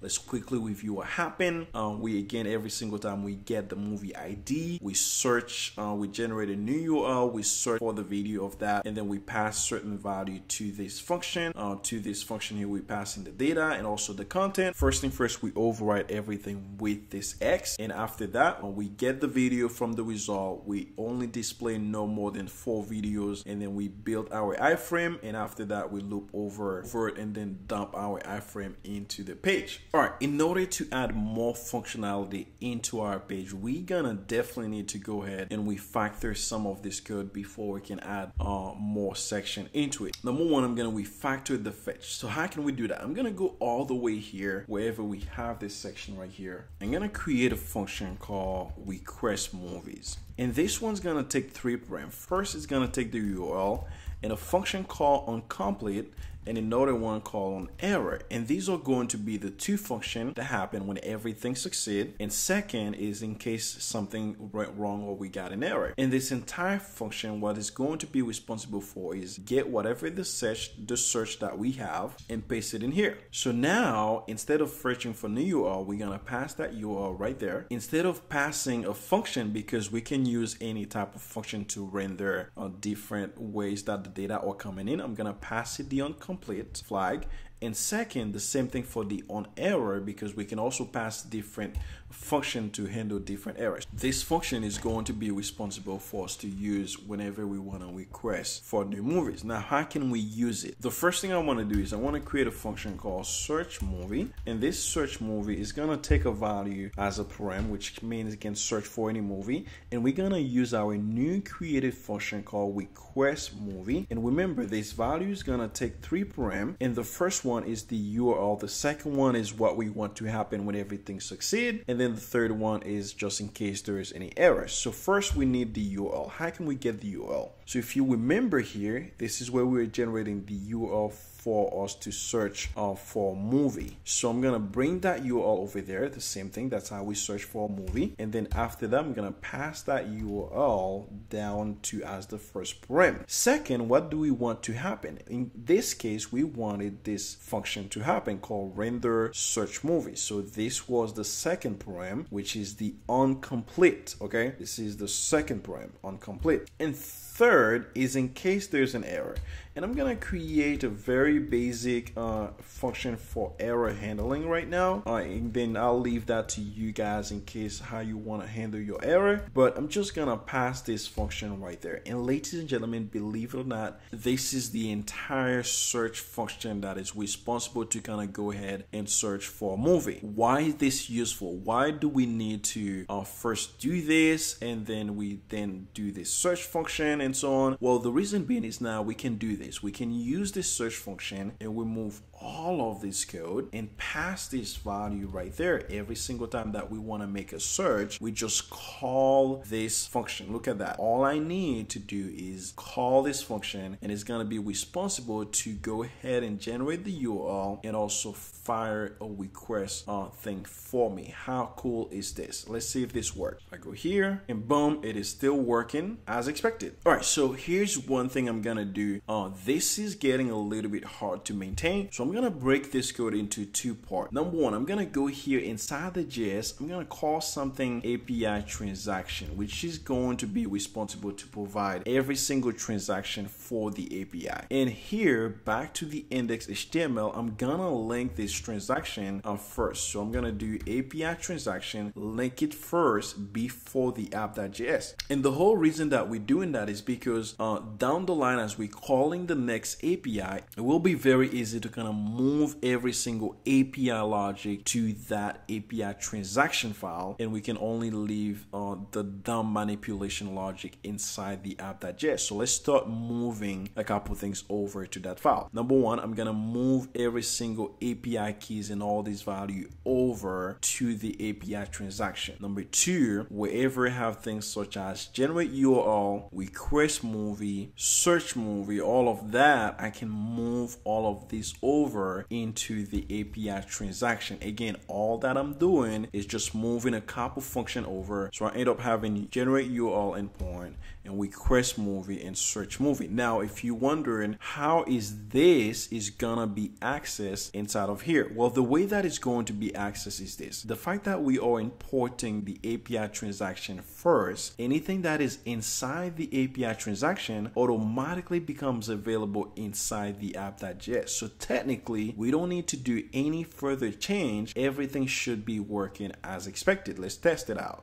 S1: let's quickly review what happened. Um, we again every single time we get the movie id we search uh, we generate a new url we search for the video of that and then we pass certain value to this function. Uh, to this function here we pass in the data and also the content. First thing first we override everything with this x and after that when we get the video from the result we only display no more than four videos and then we build our iframe and after that we loop over, over it and then dump our iframe into the page all right in order to add more functionality into our page we're gonna definitely need to go ahead and we factor some of this code before we can add uh, more section into it. Number one i'm gonna refactor the fetch. So how can we do that? I'm gonna go all the way here wherever we have this section right here. I'm gonna create a function called request movies. And this one's gonna take three params first it's gonna take the url and a function called oncomplete and another one called an error. And these are going to be the two functions that happen when everything succeeds. And second is in case something went wrong or we got an error. And this entire function, what is going to be responsible for is get whatever the search, the search that we have and paste it in here. So now, instead of searching for new URL, we're gonna pass that URL right there. Instead of passing a function, because we can use any type of function to render uh, different ways that the data are coming in, I'm gonna pass it the onComplete complete flag. And second the same thing for the on error because we can also pass different function to handle different errors. This function is going to be responsible for us to use whenever we want to request for new movies. Now, how can we use it? The first thing I want to do is I want to create a function called search movie. And this search movie is going to take a value as a param, which means it can search for any movie. And we're going to use our new created function called request movie. And remember, this value is going to take three param. And the first one is the URL. The second one is what we want to happen when everything succeed. And then the third one is just in case there is any errors. So first we need the URL. How can we get the URL? So if you remember here, this is where we're generating the URL for us to search uh, for movie. So I'm gonna bring that URL over there, the same thing, that's how we search for a movie. And then after that, I'm gonna pass that URL down to as the first param. Second, what do we want to happen? In this case, we wanted this function to happen called render search movie. So this was the second param, which is the onComplete, okay? This is the second param, onComplete. And third is in case there's an error and I'm gonna create a very basic uh, function for error handling right now. Uh, and then I'll leave that to you guys in case how you want to handle your error. But I'm just gonna pass this function right there. And ladies and gentlemen believe it or not this is the entire search function that is responsible to kind of go ahead and search for a movie. Why is this useful? Why do we need to uh, first do this and then we then do this search function and so on? Well the reason being is now we can do this this. We can use this search function and remove all of this code and pass this value right there every single time that we want to make a search we just call this function. Look at that. All I need to do is call this function and it's going to be responsible to go ahead and generate the URL and also fire a request uh, thing for me. How cool is this? Let's see if this works. I go here and boom it is still working as expected. All right so here's one thing I'm gonna do. Uh, this is getting a little bit hard to maintain so I'm gonna break this code into two parts. Number one, I'm gonna go here inside the JS, I'm gonna call something API transaction, which is going to be responsible to provide every single transaction for the API. And here, back to the index HTML, I'm gonna link this transaction uh, first. So I'm gonna do API transaction, link it first before the app.js. And the whole reason that we're doing that is because uh, down the line, as we're calling the next API, it will be very easy to kind of move every single API logic to that API transaction file and we can only leave uh, the DOM manipulation logic inside the app.js. So let's start moving a couple things over to that file. Number one, I'm gonna move every single API keys and all these value over to the API transaction. Number two, wherever I have things such as generate URL, request movie, search movie, all of that, I can move all of these over over into the API transaction. Again, all that I'm doing is just moving a couple function over. So I end up having generate URL endpoint and request movie and search movie. Now, if you're wondering how is this is gonna be accessed inside of here? Well, the way that it's going to be accessed is this. The fact that we are importing the API transaction first, anything that is inside the API transaction automatically becomes available inside the app.js. So technically, we don't need to do any further change. Everything should be working as expected. Let's test it out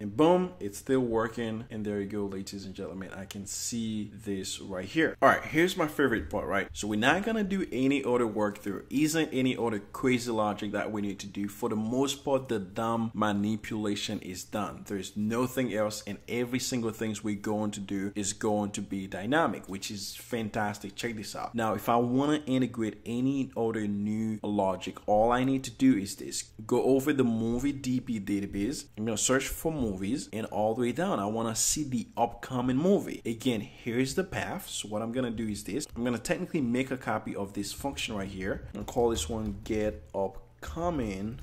S1: and boom it's still working. And there you go ladies and gentlemen. I can see this right here. All right here's my favorite part right? So we're not gonna do any other work. Isn't any other crazy logic that we need to do. For the most part the DOM manipulation is done. There's nothing else. And every single things we're going to do is going to be dynamic which is fantastic. Check this out. Now if i want to integrate any other new logic all i need to do is this. Go over the movie db database. I'm to search for movie movies and all the way down. I want to see the upcoming movie. Again here's the path. So what I'm gonna do is this. I'm gonna technically make a copy of this function right here and call this one get upcoming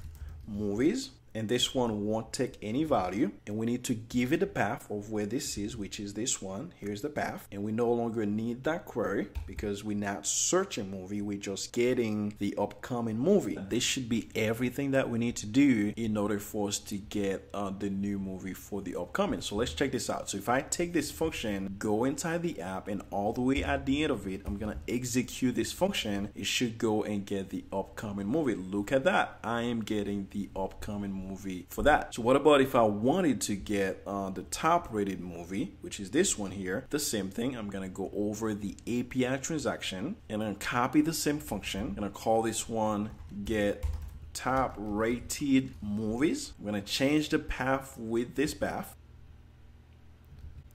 S1: movies and this one won't take any value. And we need to give it a path of where this is which is this one. Here's the path. And we no longer need that query because we're not searching movie. We're just getting the upcoming movie. This should be everything that we need to do in order for us to get uh, the new movie for the upcoming. So let's check this out. So if I take this function go inside the app and all the way at the end of it I'm gonna execute this function. It should go and get the upcoming movie. Look at that. I am getting the upcoming movie for that. So what about if I wanted to get uh, the top rated movie, which is this one here, the same thing. I'm going to go over the API transaction and then copy the same function. and I call this one get top rated movies. I'm going to change the path with this path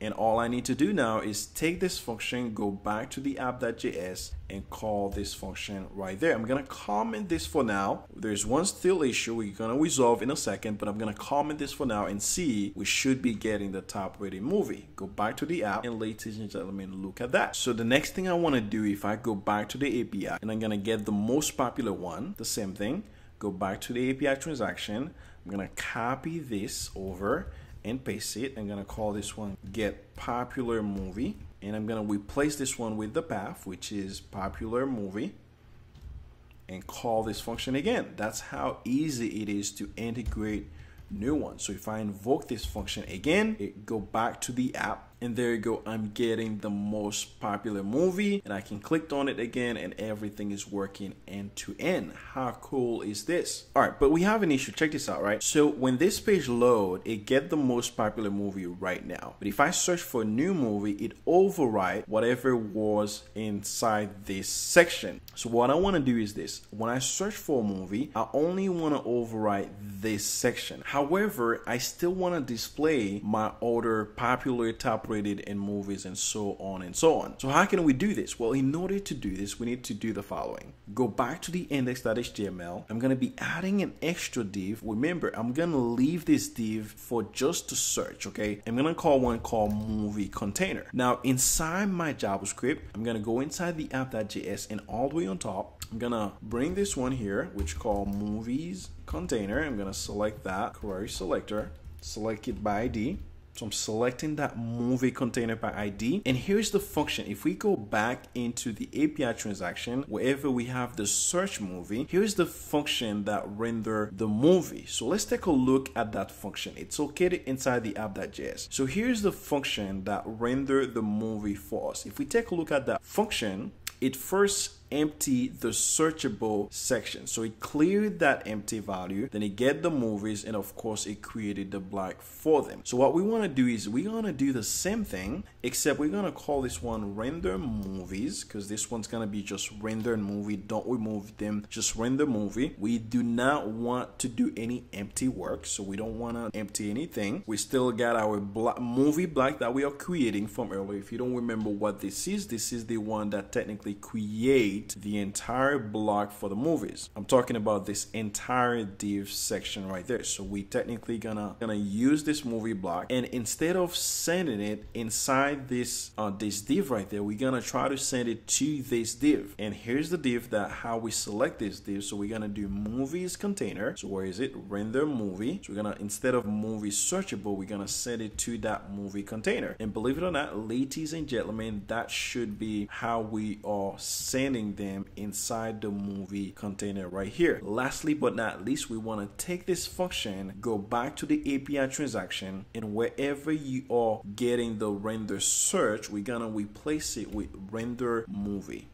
S1: And all I need to do now is take this function, go back to the app.js and call this function right there. I'm to comment this for now. There's one still issue we're to resolve in a second, but I'm to comment this for now and see we should be getting the top rated movie. Go back to the app and ladies and gentlemen, look at that. So the next thing I want to do, if I go back to the API and I'm to get the most popular one, the same thing, go back to the API transaction. I'm to copy this over and paste it. I'm gonna call this one get popular movie and I'm gonna replace this one with the path which is popular movie and call this function again. That's how easy it is to integrate new ones. So if I invoke this function again, it go back to the app and there you go i'm getting the most popular movie and i can click on it again and everything is working end to end. How cool is this? All right but we have an issue. Check this out right? So when this page load it get the most popular movie right now. But if i search for a new movie it overwrite whatever was inside this section. So what i want to do is this. When i search for a movie i only want to overwrite this section. However i still want to display my other popular top rated in movies and so on and so on. So how can we do this? Well, in order to do this, we need to do the following. Go back to the index.html. I'm going to be adding an extra div. Remember, I'm going to leave this div for just to search, okay? I'm going to call one called movie container. Now, inside my JavaScript, I'm going to go inside the app.js and all the way on top, I'm going to bring this one here, which called movies container. I'm going to select that query selector, select it by ID. So I'm selecting that movie container by ID. And here's the function. If we go back into the API transaction, wherever we have the search movie, here's the function that render the movie. So let's take a look at that function. It's located inside the app.js. So here's the function that render the movie for us. If we take a look at that function, it first empty the searchable section. So it cleared that empty value, then it get the movies, and of course it created the black for them. So what we want to do is we're to do the same thing, except we're going to call this one render movies, because this one's going to be just render movie. Don't remove them, just render movie. We do not want to do any empty work, so we don't want to empty anything. We still got our black movie black that we are creating from earlier. If you don't remember what this is, this is the one that technically create the entire block for the movies. I'm talking about this entire div section right there. So we technically gonna gonna use this movie block and instead of sending it inside this uh, this div right there, we're gonna try to send it to this div. And here's the div that how we select this div. So we're gonna do movies container. So where is it? Render movie. So we're gonna instead of movie searchable, we're gonna send it to that movie container. And believe it or not, ladies and gentlemen, that should be how we are sending them inside the movie container right here. Lastly but not least, we want to take this function, go back to the API transaction, and wherever you are getting the render search, we're gonna replace it with render movie.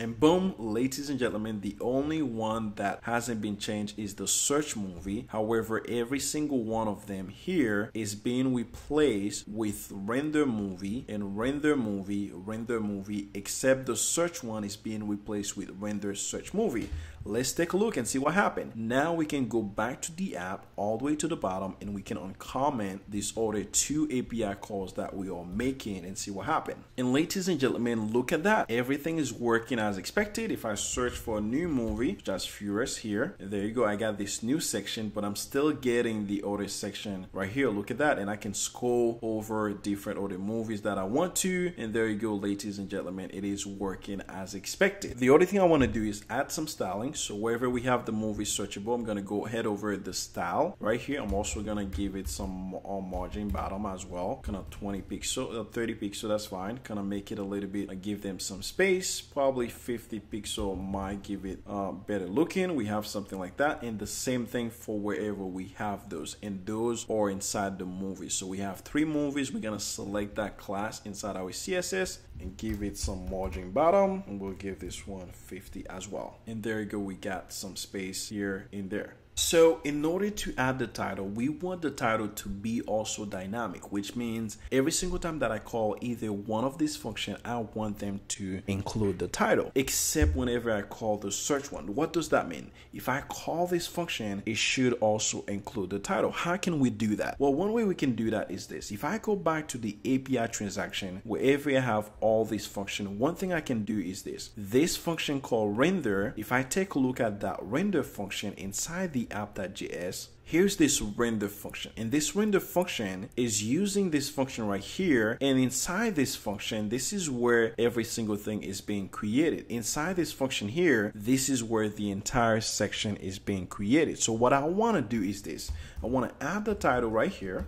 S1: And boom, ladies and gentlemen, the only one that hasn't been changed is the search movie. However, every single one of them here is being replaced with render movie and render movie, render movie, except the search one is being replaced with render search movie. Let's take a look and see what happened. Now we can go back to the app all the way to the bottom and we can uncomment these other two API calls that we are making and see what happened. And ladies and gentlemen, look at that. Everything is working as expected. If I search for a new movie, just Furious here, there you go. I got this new section, but I'm still getting the other section right here. Look at that. And I can scroll over different other movies that I want to. And there you go, ladies and gentlemen. It is working as expected. The other thing I want to do is add some styling so wherever we have the movie searchable, I'm gonna go head over the style right here. I'm also gonna give it some uh, margin bottom as well, kind of 20 pixel, uh, 30 pixel, that's fine. Kind of make it a little bit, uh, give them some space. Probably 50 pixel might give it uh, better looking. We have something like that, and the same thing for wherever we have those, and those are inside the movie. So we have three movies. We're gonna select that class inside our CSS and give it some margin bottom and we'll give this one 50 as well. And there you go we got some space here in there So in order to add the title, we want the title to be also dynamic, which means every single time that I call either one of these functions, I want them to include the title, except whenever I call the search one. What does that mean? If I call this function, it should also include the title. How can we do that? Well, one way we can do that is this. If I go back to the API transaction, wherever I have all these functions, one thing I can do is this. This function called render, if I take a look at that render function inside the app.js, here's this render function. And this render function is using this function right here. And inside this function, this is where every single thing is being created. Inside this function here, this is where the entire section is being created. So what I want to do is this. I want to add the title right here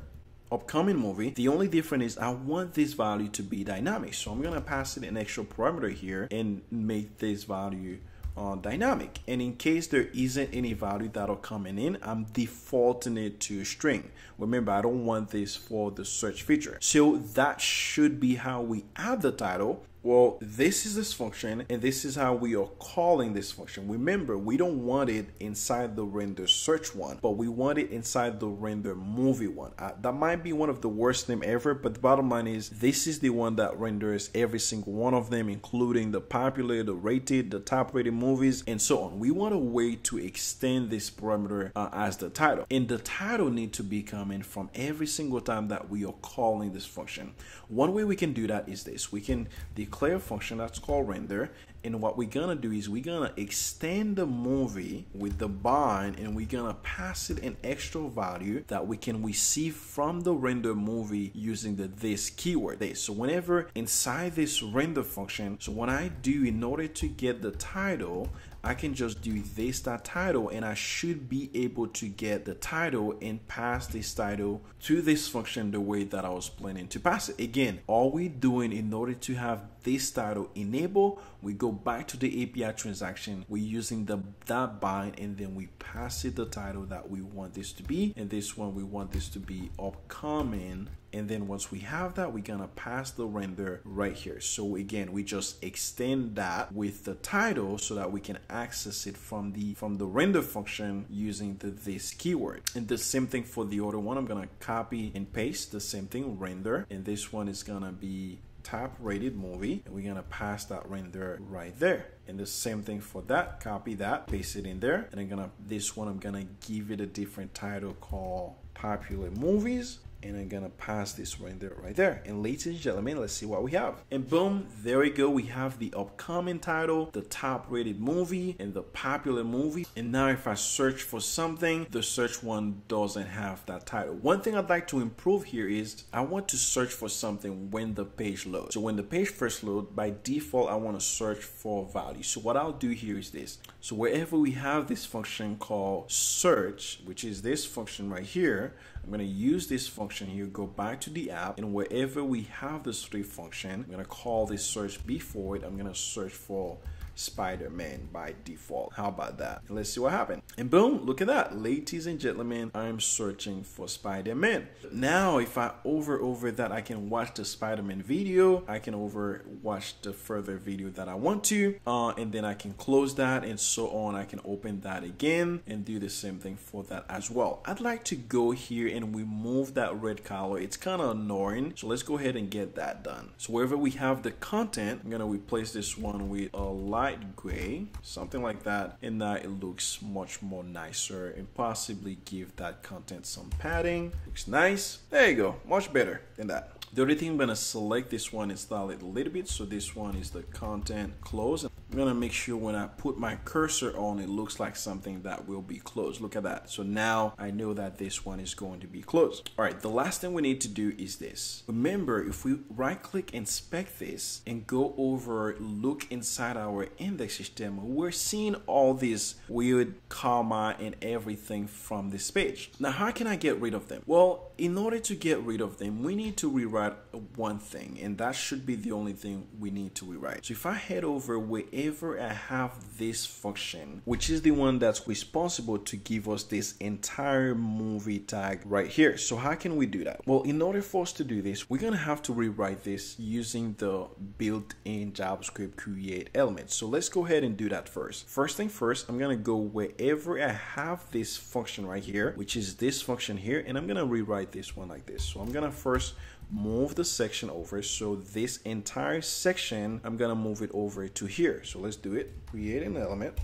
S1: upcoming movie. The only difference is I want this value to be dynamic. So I'm going to pass it an extra parameter here and make this value uh, dynamic. And in case there isn't any value that are coming in, I'm defaulting it to string. Remember, I don't want this for the search feature. So that should be how we add the title. Well, this is this function, and this is how we are calling this function. Remember, we don't want it inside the render search one, but we want it inside the render movie one. Uh, that might be one of the worst name ever, but the bottom line is this is the one that renders every single one of them, including the popular, the rated, the top rated movies, and so on. We want a way to extend this parameter uh, as the title, and the title need to be coming from every single time that we are calling this function. One way we can do that is this: we can declare a function that's called render and what we're gonna do is we're gonna extend the movie with the bind and we're gonna pass it an extra value that we can receive from the render movie using the this keyword this so whenever inside this render function so what i do in order to get the title I can just do this that title and I should be able to get the title and pass this title to this function the way that I was planning to pass it. Again, all we're doing in order to have this title enable, we go back to the API transaction, we're using the that bind and then we pass it the title that we want this to be. And this one we want this to be upcoming. And then once we have that we're gonna pass the render right here. So again we just extend that with the title so that we can access it from the from the render function using the this keyword. And the same thing for the other one. I'm gonna copy and paste the same thing render. And this one is gonna be top rated movie and we're gonna pass that render right there. And the same thing for that. Copy that paste it in there and i'm gonna this one i'm gonna give it a different title called popular movies and I'm gonna pass this render right there. And ladies and gentlemen, let's see what we have. And boom, there we go. We have the upcoming title, the top rated movie, and the popular movie. And now if I search for something, the search one doesn't have that title. One thing I'd like to improve here is I want to search for something when the page loads. So when the page first loads, by default, I want to search for value. So what I'll do here is this. So wherever we have this function called search, which is this function right here, I'm going to use this function here, go back to the app, and wherever we have this three function, I'm going to call this search before it. I'm going to search for Spider-Man by default. How about that? Let's see what happened. And boom, look at that. Ladies and gentlemen, I'm searching for Spider-Man. Now, if I over over that, I can watch the Spider-Man video. I can over watch the further video that I want to. Uh, and then I can close that and so on. I can open that again and do the same thing for that as well. I'd like to go here and remove that red color. It's kind of annoying. So let's go ahead and get that done. So wherever we have the content, I'm going to replace this one with a lot light gray, something like that, and now it looks much more nicer and possibly give that content some padding. Looks nice. There you go, much better than that. The only thing I'm gonna select this one and style it a little bit. So this one is the content close. I'm gonna make sure when I put my cursor on, it looks like something that will be closed. Look at that. So now I know that this one is going to be closed. All right, the last thing we need to do is this. Remember, if we right click inspect this and go over look inside our index system, we're seeing all these weird comma and everything from this page. Now, how can I get rid of them? Well, in order to get rid of them, we need to rewrite one thing, and that should be the only thing we need to rewrite. So if I head over where whenever I have this function, which is the one that's responsible to give us this entire movie tag right here. So how can we do that? Well, in order for us to do this, we're gonna have to rewrite this using the built-in JavaScript create element. So let's go ahead and do that first. First thing first, I'm gonna go wherever I have this function right here, which is this function here, and I'm gonna rewrite this one like this. So I'm gonna first move the section over. So this entire section, I'm gonna move it over to here. So let's do it. Create an element.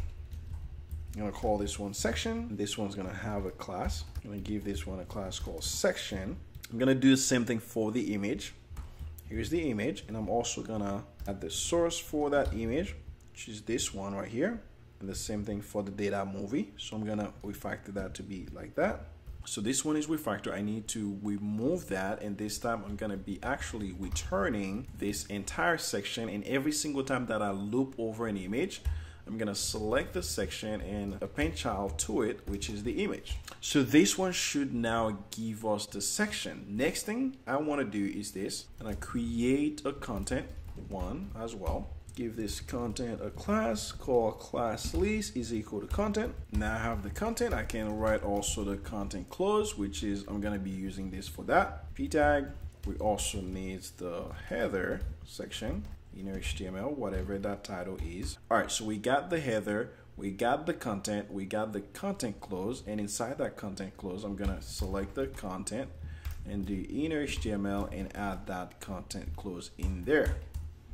S1: I'm gonna call this one section. This one's gonna have a class. I'm gonna give this one a class called section. I'm gonna do the same thing for the image. Here's the image, and I'm also gonna add the source for that image, which is this one right here. And the same thing for the data movie. So I'm gonna refactor that to be like that. So this one is refactor. I need to remove that and this time I'm gonna be actually returning this entire section and every single time that I loop over an image, I'm gonna select the section and append child to it, which is the image. So this one should now give us the section. Next thing I wanna do is this, and I create a content one as well give this content a class called class lease is equal to content. Now I have the content. I can write also the content clause, which is I'm to be using this for that. P tag. We also need the header section, inner HTML, whatever that title is. All right, so we got the header, we got the content, we got the content clause, and inside that content clause, I'm gonna select the content and do inner HTML and add that content clause in there.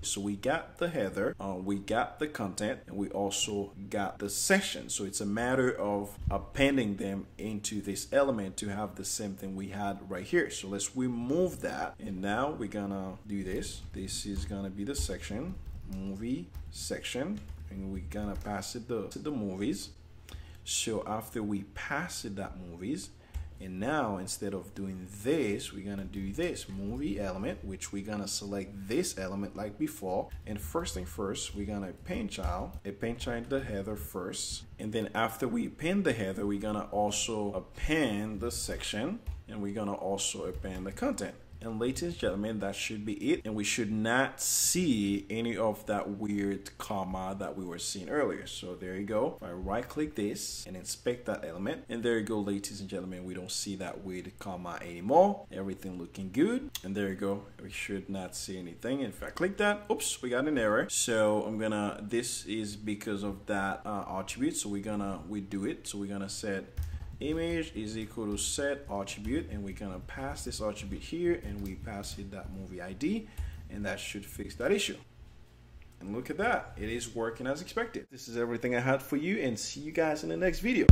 S1: So we got the header, uh, we got the content, and we also got the section. So it's a matter of appending them into this element to have the same thing we had right here. So let's remove that. And now we're gonna do this. This is gonna be the section, movie section, and we're gonna pass it the, to the movies. So after we pass it that movies, and now instead of doing this, we're gonna do this movie element, which we're gonna select this element like before. And first thing first, we're gonna append child, append child the header first. And then after we append the header, we're gonna also append the section and we're gonna also append the content. And ladies and gentlemen, that should be it. And we should not see any of that weird comma that we were seeing earlier. So there you go. I right click this and inspect that element, and there you go, ladies and gentlemen, we don't see that weird comma anymore. Everything looking good. And there you go. We should not see anything. If I click that, oops, we got an error. So I'm gonna, this is because of that uh, attribute. So we're gonna, we do it. So we're gonna set image is equal to set attribute and we're gonna pass this attribute here and we pass it that movie ID and that should fix that issue. And look at that, it is working as expected. This is everything I had for you and see you guys in the next video.